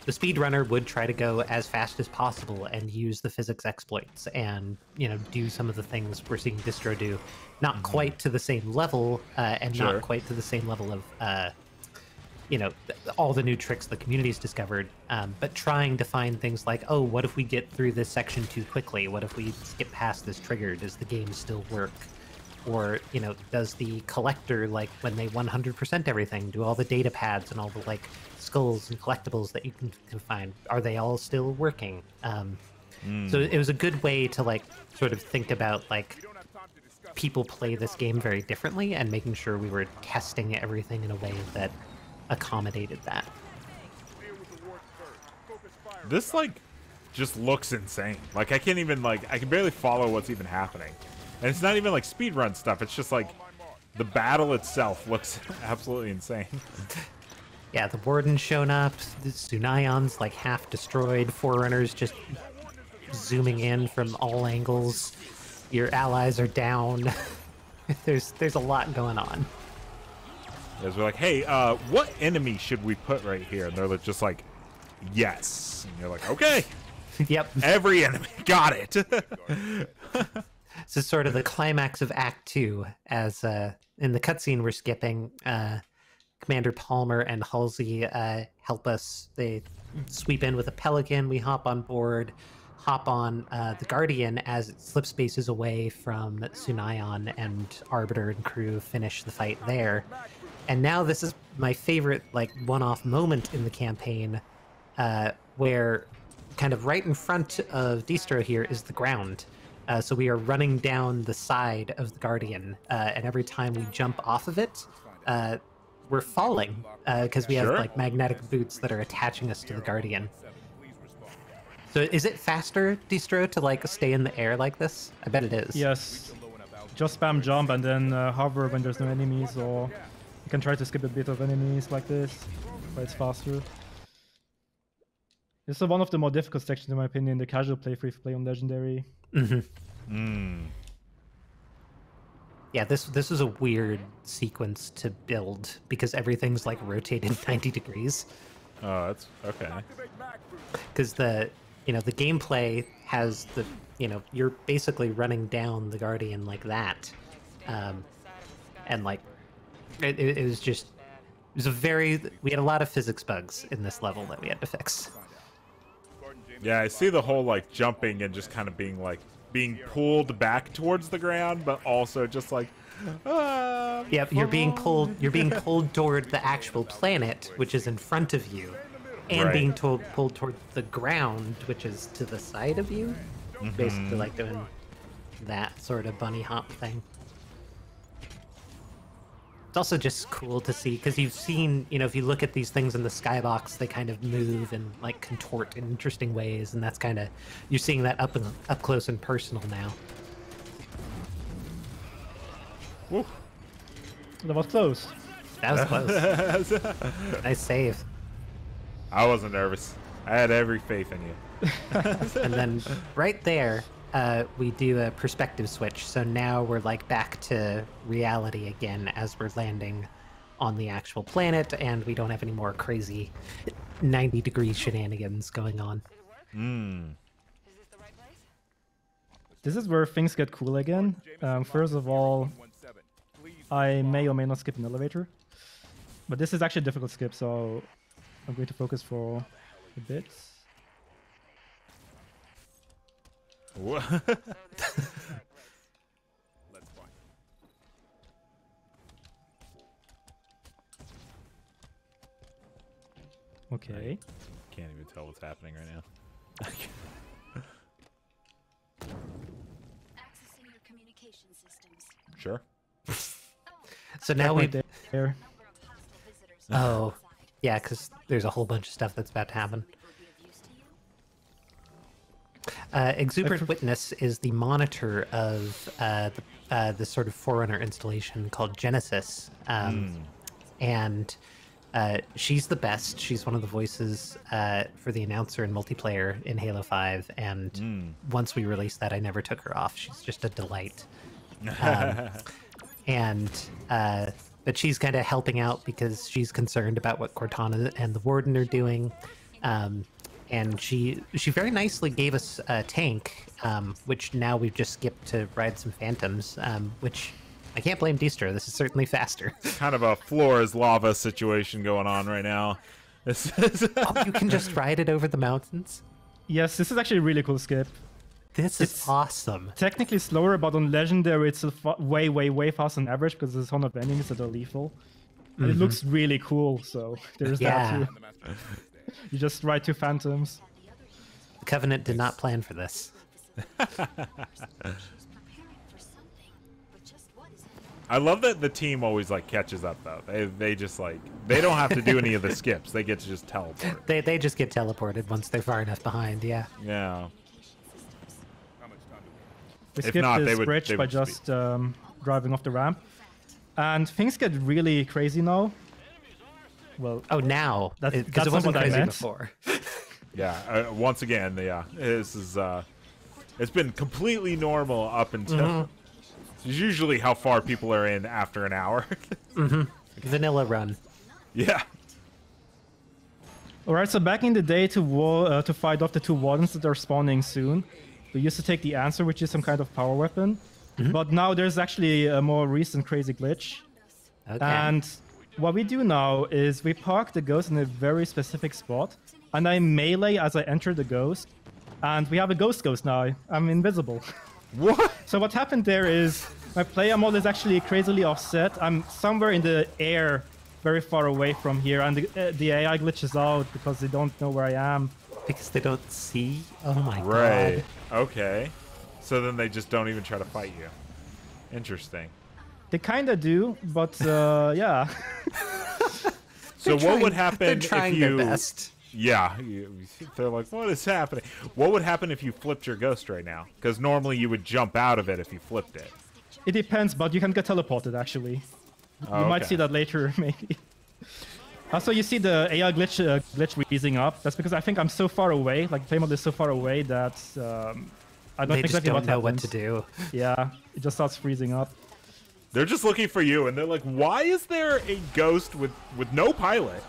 the speedrunner would try to go as fast as possible and use the physics exploits and you know do some of the things we're seeing distro do not quite to the same level uh, and Sure. not quite to the same level of uh, you know all the new tricks the community's discovered um, but trying to find things like oh what if we get through this section too quickly? What if we skip past this trigger? Does the game still work? Or you know does the collector like when they 100% everything do all the data pads and all the like skulls and collectibles that you can, can find are they all still working? Um, so it was a good way to like sort of think about like people play this game very differently and making sure we were testing everything in a way that accommodated that This like just looks insane. Like I can't even like I can barely follow what's even happening. And it's not even like speedrun stuff. It's just like the battle itself looks absolutely insane. yeah the warden's shown up the Sunaion's like half destroyed forerunners just zooming in from all angles your allies are down there's there's a lot going on As we're like, hey, uh, what enemy should we put right here? And they're just like, yes. And you're like, okay, yep every enemy, got it. This is sort of the climax of Act Two, as uh, in the cutscene we're skipping. Uh, Commander Palmer and Halsey uh, help us. They sweep in with a pelican. We hop on board, hop on uh, the Guardian as it slip spaces away from Sunaion, and Arbiter and crew finish the fight there. And now this is my favorite like one-off moment in the campaign, uh, where kind of right in front of Distro here is the ground. Uh, so we are running down the side of the Guardian, uh, and every time we jump off of it, uh, we're falling because we have Sure. like magnetic boots that are attaching us to the Guardian. So is it faster, Distro, to like stay in the air like this? I bet it is. Yes. Just spam jump and then uh, hover when there's no enemies, or you can try to skip a bit of enemies like this, but it's faster. This is one of the more difficult sections, in my opinion, the casual play free play on Legendary. Yeah, this this is a weird sequence to build because everything's like rotated 90 degrees. oh, that's okay. because the you know the gameplay has the you know you're basically running down the guardian like that um and like it, it, it was just it was a very we had a lot of physics bugs in this level that we had to fix. Yeah, I see the whole like jumping and just kind of being like being pulled back towards the ground, but also just like, ah, yep you're being pulled you're being pulled toward the actual planet which is in front of you and Right. being told pulled toward the ground which is to the side of you. Basically like doing that sort of bunny hop thing also just cool to see because you've seen, you know, if you look at these things in the skybox, they kind of move and like contort in interesting ways, and that's kind of you're seeing that up and up close and personal now. Woo. That was close. That was close. nice save. I wasn't nervous. I had every faith in you. And then right there, uh, we do a perspective switch. So now we're like back to reality again as we're landing on the actual planet, and we don't have any more crazy 90 degree shenanigans going on. This is where things get cool again. Um, first of all, I may or may not skip an elevator. But this is actually a difficult skip, so I'm going to focus for a bit. Wha- Let's find it. Okay. Can't even tell what's happening right now. Accessing your communication systems. Sure. So now we. Checkmate there. Number of hostile visitors Oh, yeah, because there's a whole bunch of stuff that's about to happen. Uh, Exuberant Witness is the monitor of uh, the, uh, this sort of Forerunner installation called Genesis. Um, And uh, she's the best. She's one of the voices uh, for the announcer and multiplayer in Halo 5. And once we released that, I never took her off. She's just a delight. Um, and uh, but she's kind of helping out because she's concerned about what Cortana and the Warden are doing. Um, and she she very nicely gave us a tank, um, which now we've just skipped to ride some Phantoms, um, which I can't blame Distro. This is certainly faster. kind of a floor is lava situation going on right now. This is oh, you can just ride it over the mountains. Yes, this is actually a really cool skip. This is awesome. Technically slower, but on legendary it's a fa- way, way, way faster than average because there's a ton of enemies that are lethal. And it looks really cool, so there's Yeah. that too. The master is there. You just ride two phantoms. The Covenant did not plan for this. Preparing for something, but just what is it? I love that the team always like catches up though. They they just like they don't have to do any of the skips. They get to just teleport. They they just get teleported once they're far enough behind. Yeah. Yeah. How much time do we have? We If skipped not, they this would- bridge they by would speed. just um, driving off the ramp. And things get really crazy now. Well, Oh, now That's- because that's it wasn't not what I crazy meant. before. Yeah. Uh, once again, yeah. This is uh it's been completely normal up until Mm-hmm. it's usually how far people are in after an hour. Vanilla run. yeah. Alright, so back in the day to war, uh, to fight off the two wardens that are spawning soon, we used to take the answer, which is some kind of power weapon. But now there's actually a more recent crazy glitch. Okay. And what we do now is we park the ghost in a very specific spot, and I melee as I enter the ghost, and we have a ghost ghost now. I'm invisible. What? So what happened there is my player mod is actually crazily offset. I'm somewhere in the air, very far away from here, and the, uh, the AI glitches out because they don't know where I am. because they don't see. Oh my Right. god. Right. Okay. So then they just don't even try to fight you. Interesting. They kinda do, but uh, yeah. So what Trying- would happen They're trying if you their best. Yeah, you, they're like, what is happening? What would happen if you flipped your ghost right now? Because normally you would jump out of it if you flipped it. It depends, but you can get teleported actually. Oh, you might okay. see that later, maybe. Also, you see the AI glitch uh, glitch freezing up. That's because I think I'm so far away, like the mode is so far away that um, I don't They know just exactly don't what know happens. what to do. Yeah, it just starts freezing up. They're just looking for you, and they're like, why is there a ghost with with no pilot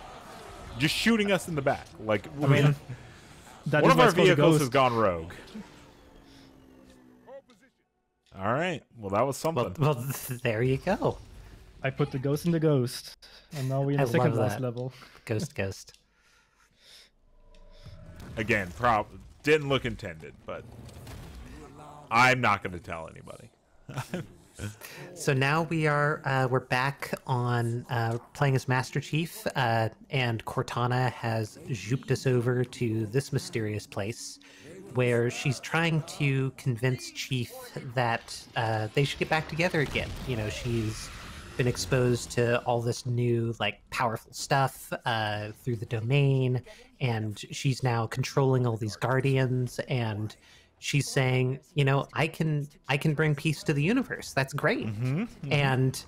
just shooting us in the back? Like, I mean, that one is of our it's called a vehicles has gone rogue. All right, well that was something. Well, well, there you go. I put the ghost in the ghost, and now we're in I the second love last level. Ghost, ghost. Again, prob didn't look intended, but I'm not going to tell anybody. So now we are uh, we're back on uh, playing as Master Chief, uh, and Cortana has zooped us over to this mysterious place, where she's trying to convince Chief that uh, they should get back together again. You know, she's been exposed to all this new like powerful stuff uh, through the domain, and she's now controlling all these guardians and she's saying, you know, I can I can bring peace to the universe. That's great. And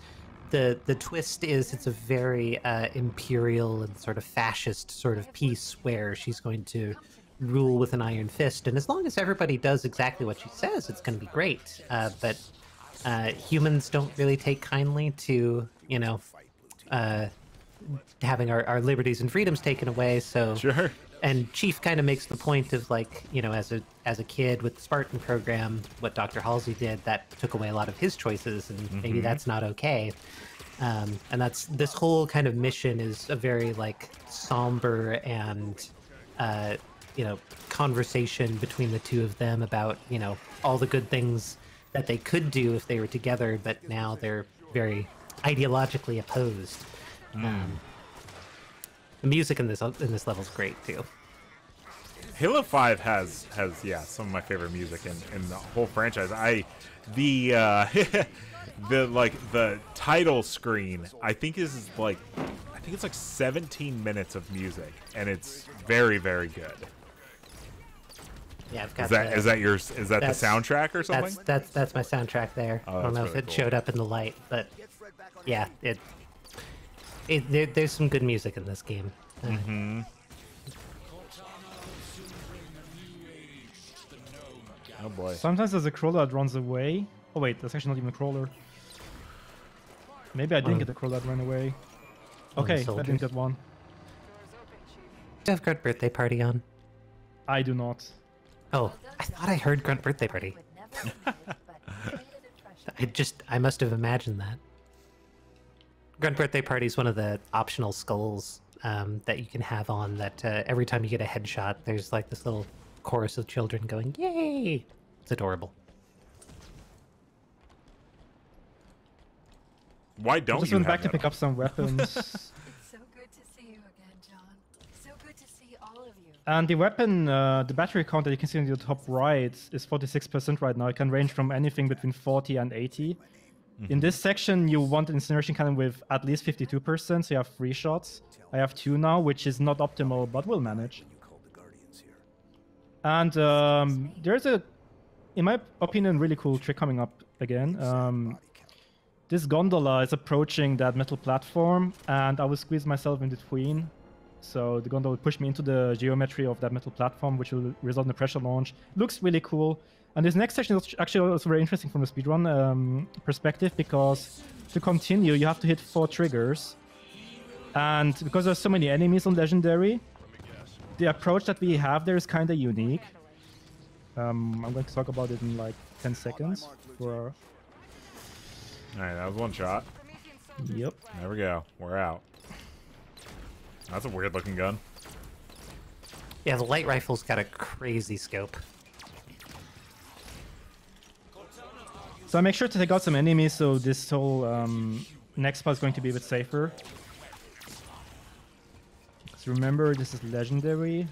the the twist is it's a very uh, imperial and sort of fascist sort of peace where she's going to rule with an iron fist. And as long as everybody does exactly what she says, it's going to be great. Uh, but uh, humans don't really take kindly to you know uh, having our, our liberties and freedoms taken away. So Sure. And Chief kind of makes the point of like, you know, as a as a kid with the Spartan program, what Dr. Halsey did that took away a lot of his choices, and maybe that's not okay. Um, and that's this whole kind of mission is a very like somber and uh, you know conversation between the two of them about you know all the good things that they could do if they were together, but now they're very ideologically opposed. Um, the music in this in this level is great too. Halo Five has has yeah some of my favorite music in, in the whole franchise. I the uh, the like the title screen I think is like I think it's like 17 minutes of music and it's very very good. Yeah, I've got Is that the- is that your is that the soundtrack or something? That's that's that's my soundtrack there. Oh, I don't know if it cool. showed up in the light, but yeah, it. It there, there's some good music in this game. Mm-hmm. Oh boy. Sometimes there's a crawler that runs away. Oh wait, that's actually not even a crawler. Maybe I didn't Um, get the crawler that ran away. Okay, I didn't get one. Do you have Grunt birthday party on? I do not. Oh, I thought I heard Grunt birthday party. Would never leave, but creative impression. I just I must have imagined that. Grunt birthday party is one of the optional skulls um, that you can have on. That uh, every time you get a headshot, there's like this little chorus of children going "Yay!" It's adorable. Why don't I just you went back to pick on? up some weapons. It's so good to see you again, John. So good to see all of you. and the weapon, uh, the battery count that you can see on the top right is 46% right now. It can range from anything between 40 and 80. In this section, you want an incineration cannon with at least 52%, so you have three shots. I have two now, which is not optimal, but we'll manage. And um, there's a, in my opinion, really cool trick coming up again. Um, this gondola is approaching that metal platform, and I will squeeze myself in between. So the gondola will push me into the geometry of that metal platform, which will result in a pressure launch. Looks really cool. And this next section is actually also very interesting from a speedrun um, perspective because to continue, you have to hit four triggers. And because there's so many enemies on Legendary, the approach that we have there is kind of unique. Um, I'm going to talk about it in like 10 seconds. For All right, that was one shot. yep. There we go. We're out. That's a weird looking gun. Yeah, the light rifle's got a crazy scope. So I make sure to take out some enemies so this whole um, next part is going to be a bit safer. So remember, this is legendary.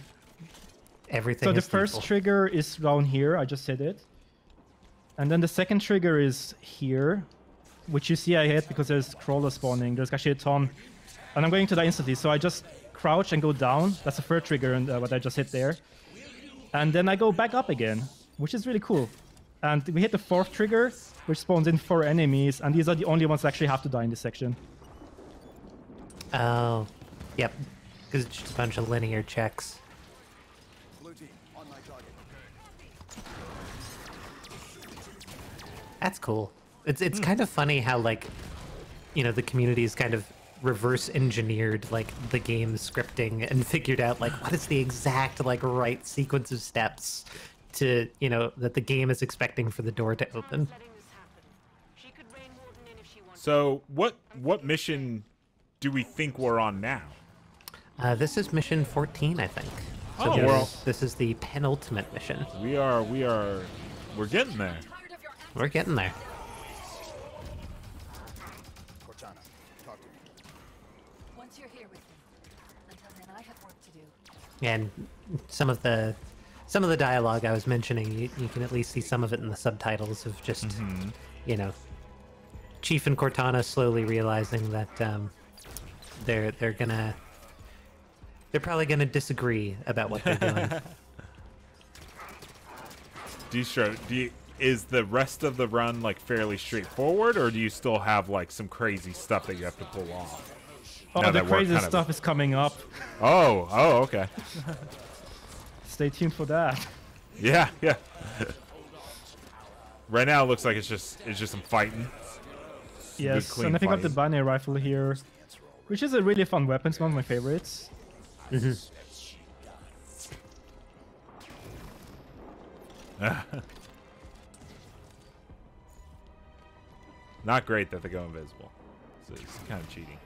Everything. So the first lethal. trigger is down here. I just hit it. And then the second trigger is here, which you see I hit because there's crawler spawning. There's actually a ton. And I'm going to die instantly. So I just crouch and go down. That's the third trigger and uh, what I just hit there. And then I go back up again, which is really cool. And we hit the fourth trigger, which spawns in four enemies. And these are the only ones that actually have to die in this section. Oh, yep. Because it's just a bunch of linear checks. That's cool. It's it's hmm. kind of funny how like, you know, the community is kind of reverse engineered like the game scripting and figured out like what is the exact like right sequence of steps to you know that the game is expecting for the door to open. So what what mission do we think we're on now? Uh, this is mission 14, I think. So Oh, this, well. is, this is the penultimate mission. We are we are we're getting there. Tired of your We're getting there. Cortana, talk to me. Once you're here with me. Until then, I have work to do. and some of the some of the dialogue I was mentioning, you, you can at least see some of it in the subtitles of just you know Chief and Cortana slowly realizing that um, they're they're gonna they're probably gonna disagree about what they're doing. Do you sure do you is the rest of the run like fairly straightforward or do you still have like some crazy stuff that you have to pull off? Oh, Now the crazy kind of- stuff is coming up. Oh, oh, okay. Stay tuned for that. Yeah, yeah. right now it looks like it's just it's just some fighting. Yes, clean and I pick up the binary rifle here, which is a really fun weapon. It's one of my favorites. Mm-hmm. Not great that they go invisible. So it's kind of cheating.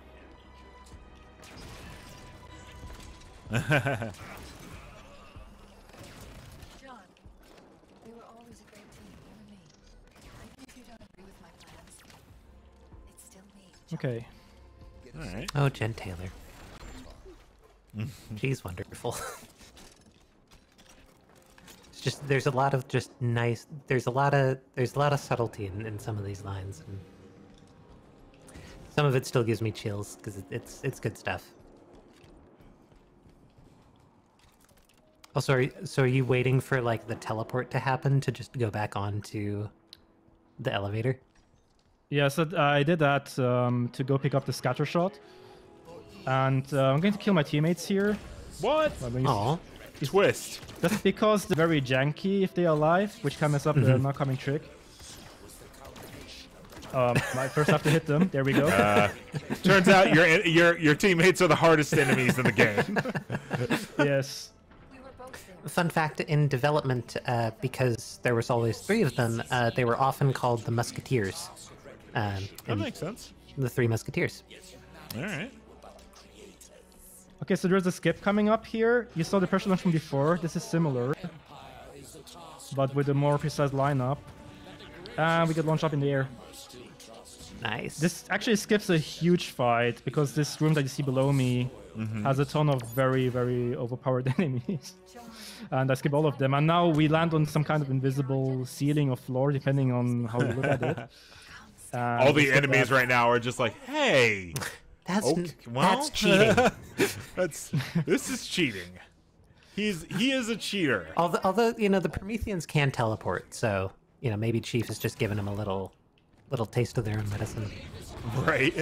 John, we were always a great team. Okay. All right. Oh, Jen Taylor. She's wonderful. it's just there's a lot of just nice. There's a lot of there's a lot of subtlety in, in some of these lines, and some of it still gives me chills because it, it's it's good stuff. Oh, also, are you, so are you waiting for like the teleport to happen to just go back onto the elevator? Yeah, so I did that um, to go pick up the scatter shot. And uh, I'm going to kill my teammates here. What? I mean, Oh, Twist. That's because they're very janky if they are alive, which can mess up the not coming trick. Um, I first have to hit them. There we go. Turns out your your your teammates are the hardest enemies in the game. yes. We were both there. Fun fact in development, uh, because there was always three of them, uh, they were often called the Musketeers. Um, That and makes sense. the Three Musketeers. All right. Okay, so there's a skip coming up here. You saw the pressure launch from before. This is similar, but with a more precise lineup. And we get launched up in the air. Nice. This actually skips a huge fight because this room that you see below me has a ton of very, very overpowered enemies. and I skip all of them. And now we land on some kind of invisible ceiling or floor, depending on how you look at it. And All the enemies right now are just like, hey, that's okay, well, that's cheating. that's this is cheating. He's he is a cheater. although, although you know the Prometheans can teleport, so you know maybe Chief has just given him a little little taste of their own medicine. Right.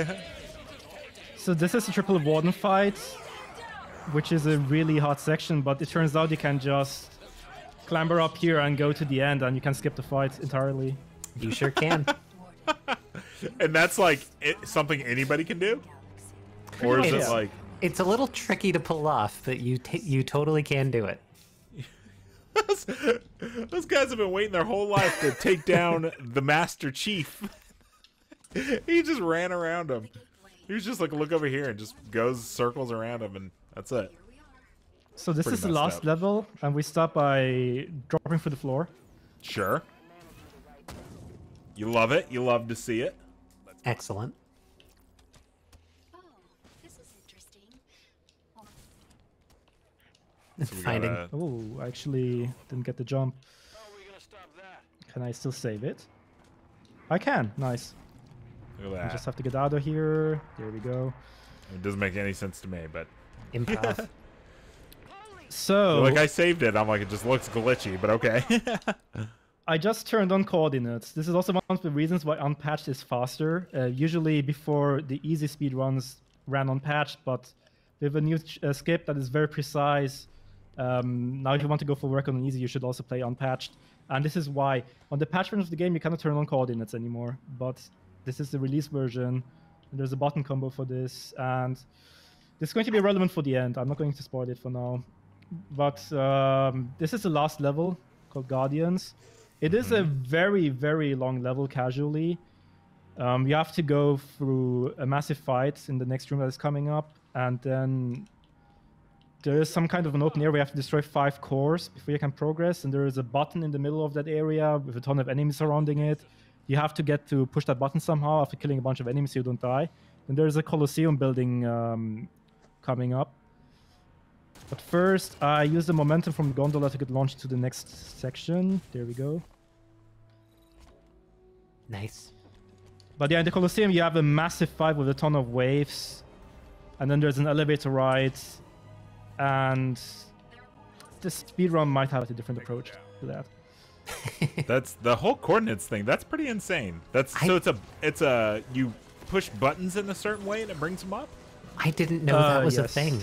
So this is a triple warden fight, which is a really hard section, but it turns out you can just clamber up here and go to the end, and you can skip the fight entirely. You sure can. And that's like it, something anybody can do? Or is much. it like it's a little tricky to pull off, but you t- you totally can do it. those guys have been waiting their whole life to take down the Master Chief? he just ran around him. He was just like, look over here and just goes circles around him, and that's it. So this Pretty is the last up. level, and we start by dropping through the floor. Sure. You love it. You love to see it. Excellent. Oh, this is interesting. So Finding gotta- Oh, I actually didn't get the jump. Can I still save it? I can. Nice. Look at I that. just have to get out of here. There we go. It doesn't make any sense to me, but improv. So like I saved it. I'm like, it just looks glitchy, but okay. I just turned on coordinates. This is also one of the reasons why unpatched is faster. Uh, usually before the easy speed runs ran unpatched, but with a new uh, skip that is very precise. Um, now if you want to go for work on easy, you should also play unpatched. And this is why on the patch version of the game you cannot turn on coordinates anymore. But this is the release version. There's a button combo for this, and this is going to be relevant for the end. I'm not going to spoil it for now. But um, this is the last level called Guardians. It is a very, very long level casually. Um, you have to go through a massive fight in the next room that is coming up, and then there is some kind of an open area you have to destroy five cores before you can progress, and there is a button in the middle of that area with a ton of enemies surrounding it. You have to get to push that button somehow after killing a bunch of enemies so you don't die. And there is a Colosseum building um, coming up. But first, I use the momentum from the gondola to get launched to the next section. There we go. nice. But yeah, in the Colosseum, you have a massive fight with a ton of waves. And then there's an elevator ride. And the speedrun might have a different approach to that. that's the whole coordinates thing. That's pretty insane. That's so it's a it's a you push buttons in a certain way and it brings them up. I didn't know Uh, that was a thing.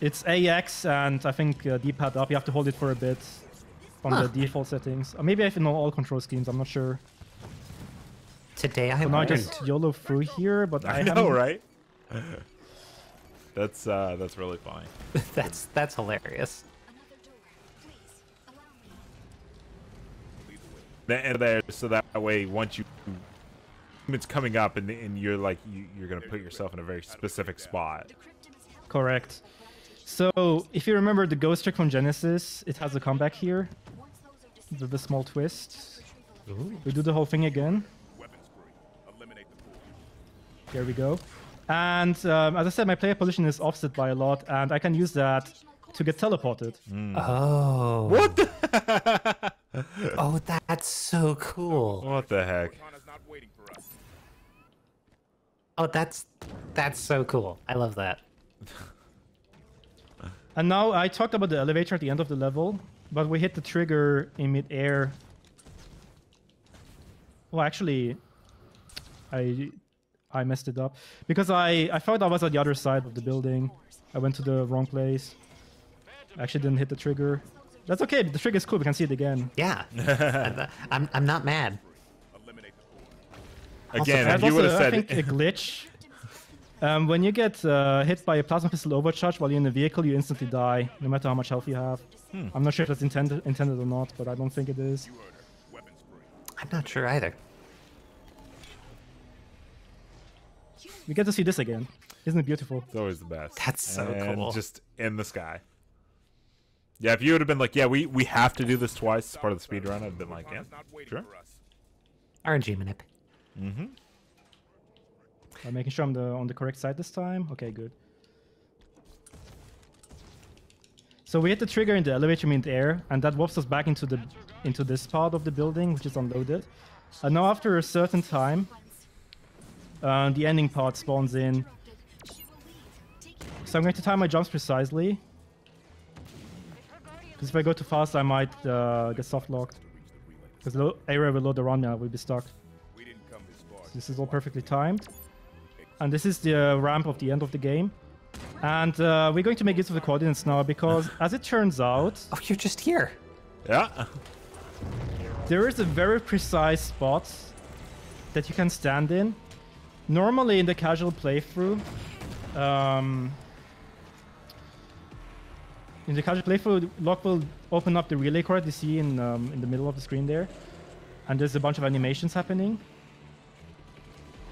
It's AX and I think uh, D-pad up. You have to hold it for a bit on Huh. the default settings. Or maybe I know all control schemes. I'm not sure. Today I So now I just YOLO through here, but I, I know, haven't- right? that's uh that's really funny. that's that's hilarious. Another door. Please, allow me. Th- And there, so that way, once you it's coming up and, and you're like you, you're gonna put yourself in a very specific spot. The cryptum is held. Correct. So if you remember the ghost trick from Genesis, it has a comeback here Once those with a small twist. retrieval We do the whole thing again. Weapons free. Eliminate the pool. There we go. And um, as I said, my player position is offset by a lot, and I can use that to get teleported. Oh. What the? Oh, that's so cool. what the heck? Cortana's not waiting for us. Oh, that's that's so cool. I love that. And now I talked about the elevator at the end of the level, but we hit the trigger in midair. Well, actually, I I messed it up because I I thought I was on the other side of the building. I went to the wrong place. I actually didn't hit the trigger. That's okay. The trigger is cool. We can see it again. Yeah. I'm, I'm I'm not mad. Eliminate the core. Again, There's if you would also, have I think, a glitch. Um, when you get uh, hit by a plasma pistol overcharge while you're in the vehicle, you instantly die, no matter how much health you have. Hmm. I'm not sure if that's intended intended or not, but I don't think it is. You heard her. Weapons free. I'm not sure either. We get to see this again. Isn't it beautiful? it's always the best. That's so and cool. Just in the sky. Yeah, if you would have been like, yeah, we we have to do this twice as part of the speed run, I'd been like, yeah, Cortana's not waiting sure. for us. RNG manip. I'm making sure I'm the, on the correct side this time. Okay, good. So we hit the trigger in the elevator mid-air, and that warps us back into the into this part of the building, which is unloaded. And now after a certain time, uh, the ending part spawns in. So I'm going to time my jumps precisely. Because if I go too fast, I might uh, get soft locked. Because the area will load around me, I will be stuck. We didn't come this far. This is all perfectly timed. And this is the uh, ramp of the end of the game. And uh, we're going to make use of the coordinates now because, as it turns out, Oh, you're just here. yeah. there is a very precise spot that you can stand in. Normally, in the casual playthrough, um, in the casual playthrough, Locke will open up the relay card you see in um, in the middle of the screen there, and there's a bunch of animations happening.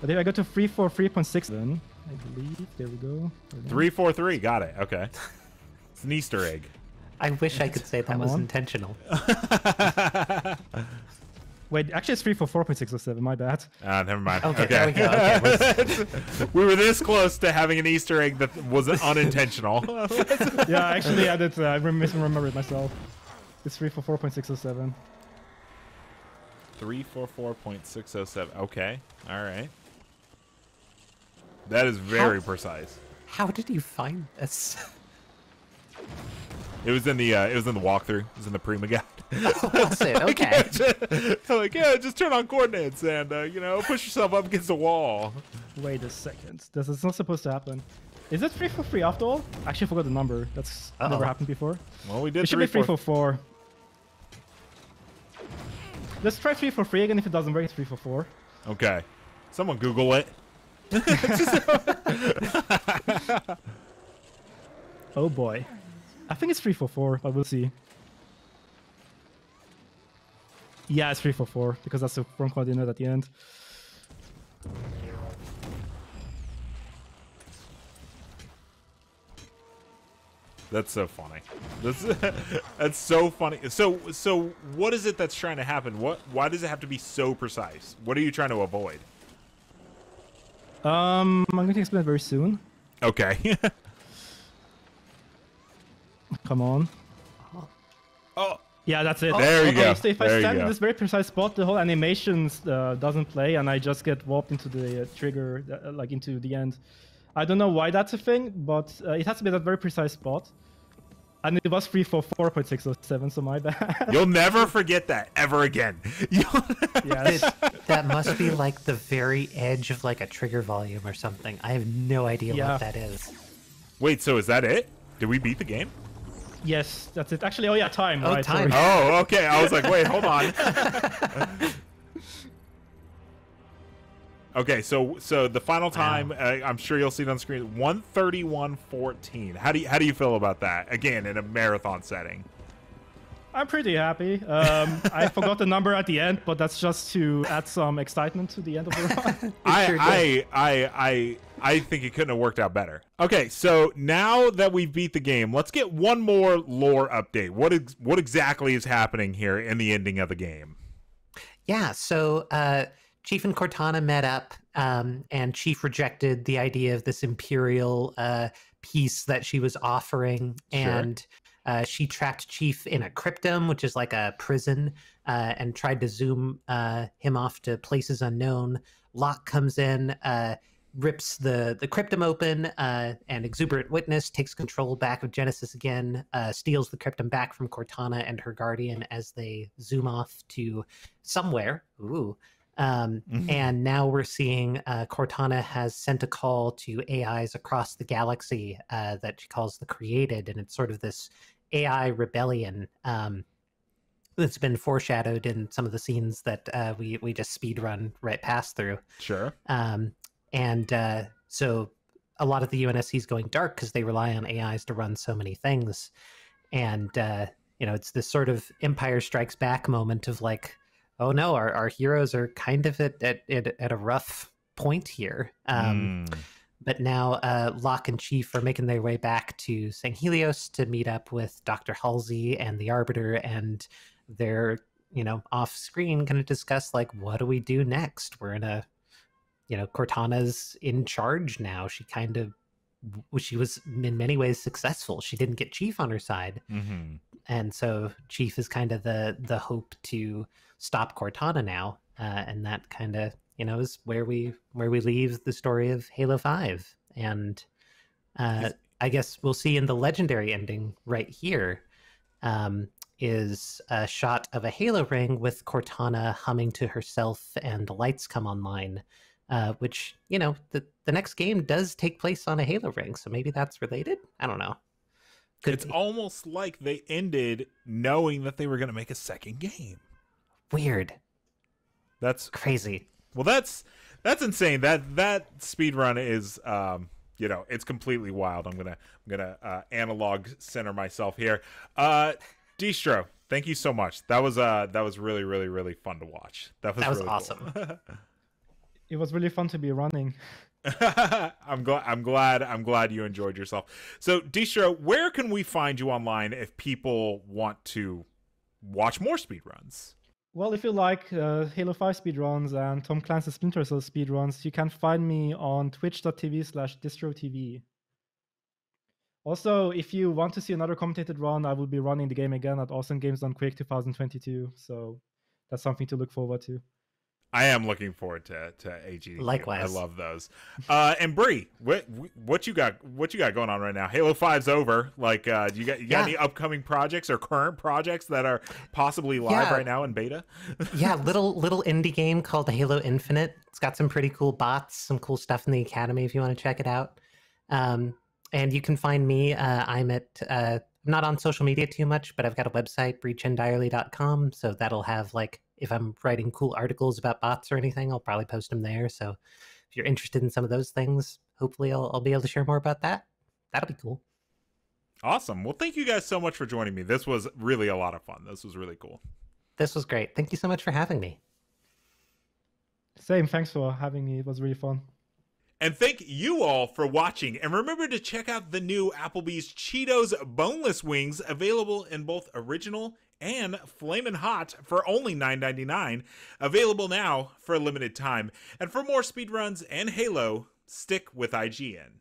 But if I go to 343.6, then I believe there we go. Hold on. Three four three, got it. Okay. It's an Easter egg. I wish I could say that Come was on. intentional. Wait, actually it's 344.607. My bad. Ah, never mind. Okay, Okay. there we go. Okay, we're- were this close to having an Easter egg that was unintentional. yeah, actually, I did. Uh, I rem- misremembered myself. It's 344.607. Three four four point six oh seven. Okay. All right. That is very How- precise. How did you find this? It was in the uh, it was in the walkthrough. It was in the Prima guide. Was it? Okay. like yeah, just turn on coordinates and uh, you know push yourself up against the wall. Wait a second. This is not supposed to happen. Is it 343 after all? I actually, forgot the number. That's Uh-oh. never happened before. Well, we did It should be three four. 344. Let's try 343 again. If it doesn't work, it's three for four. Okay. Someone Google it. Oh boy. I think it's 344, but we'll see. Yeah, it's 344 because that's the wrong coordinate at the end. That's so funny. That's that's so funny. So so what is it that's trying to happen? What why does it have to be so precise? What are you trying to avoid? Um, I'm going to explain it very soon. Okay. Come on. oh, Yeah, that's it. There you okay, go. So if There I stand in this very precise spot, the whole animation uh, doesn't play, and I just get warped into the uh, trigger, uh, like into the end. I don't know why that's a thing, but uh, it has to be that very precise spot. And it was 344.607, so my bad. you'll never forget that ever again. You'll- yes. that must be like the very edge of like a trigger volume or something. I have no idea Yeah. what that is. Wait, so is that it? Did we beat the game? yes, that's it. Actually, oh yeah, time. Oh, right, time. sorry. Oh, okay. I was like, wait, hold on. okay, so so the final time, uh, I'm sure you'll see it on screen, 131.14. How do you how do you feel about that? Again, in a marathon setting. I'm pretty happy. Um, I forgot the number at the end, but that's just to add some excitement to the end of the run. I, sure I I I I think it couldn't have worked out better. Okay, so now that we beat the game, let's get one more lore update. What is what exactly is happening here in the ending of the game? Yeah, so uh, Chief and Cortana met up, um, and Chief rejected the idea of this Imperial uh, peace that she was offering, Sure. and uh, she trapped Chief in a cryptum, which is like a prison, uh, and tried to zoom uh, him off to places unknown. Locke comes in, uh, rips the the cryptum open, uh, and Exuberant Witness takes control back of Genesis again, uh, steals the cryptum back from Cortana and her guardian as they zoom off to somewhere. Ooh. Um, Mhm. And now we're seeing uh, Cortana has sent a call to AIs across the galaxy uh, that she calls the Created, and it's sort of this AI rebellion um, that's been foreshadowed in some of the scenes that uh, we we just speed run right past through. Sure. Um, and uh, so a lot of the UNSC is going dark because they rely on AIs to run so many things. And, uh, you know, it's this sort of Empire Strikes Back moment of like, oh no, our, our heroes are kind of at, at, at, a rough point here. Um, Mm. But now uh, Locke and Chief are making their way back to Sanghelios to meet up with Dr. Halsey and the Arbiter, and they're, you know, off screen kind of discuss, like, what do we do next? We're in a, you know, Cortana's in charge now. She kind of, she was in many ways successful. She didn't get Chief on her side. hmm And so Chief is kind of the the hope to stop Cortana now, uh, and that kind of you know is where we where we leave the story of Halo Five, and uh, I guess we'll see in the legendary ending right here um, is a shot of a Halo ring with Cortana humming to herself, and the lights come online. Uh, which you know the the next game does take place on a Halo ring, so maybe that's related. I don't know. Could It's be. almost like they ended knowing that they were going to make a second game. Weird, That's crazy. well, that's that's insane. That that speed run is, um, you know, it's completely wild. I'm gonna I'm gonna uh, analog center myself here. Uh, Distro, thank you so much. That was uh that was really really really fun to watch. That was That was really awesome. cool. It was really fun to be running. I'm glad. I'm glad. I'm glad you enjoyed yourself. So, Distro, where can we find you online if people want to watch more speedruns? Well, if you like uh, Halo 5 speedruns and Tom Clancy's Splinter Cell speedruns, you can find me on twitch.tv slash distrotv. Also, if you want to see another commentated run, I will be running the game again at Awesome Games Done Quick 2022. So that's something to look forward to. I am looking forward to to AG. Likewise. I love those. Uh, and Brie, what what you got? What you got going on right now? Halo 5's over. Like, uh, you got you got Yeah. any upcoming projects or current projects that are possibly live Yeah. right now in beta? yeah, little little indie game called Halo Infinite. It's got some pretty cool bots, some cool stuff in the academy if you want to check it out. Um, and you can find me. Uh, I'm at uh, I'm not on social media too much, but I've got a website, briechindeyerle.com. So that'll have like if I'm writing cool articles about bots or anything, I'll probably post them there. So if you're interested in some of those things, hopefully I'll, I'll be able to share more about that. That'll be cool. Awesome. Well, thank you guys so much for joining me. This was really a lot of fun. This was really cool. This was great. Thank you so much for having me. Same, thanks for having me. It was really fun. And thank you all for watching. And remember to check out the new Applebee's Cheetos Boneless Wings available in both original and flamin' hot for only $9.99. Available now for a limited time. And for more speedruns and Halo, stick with IGN.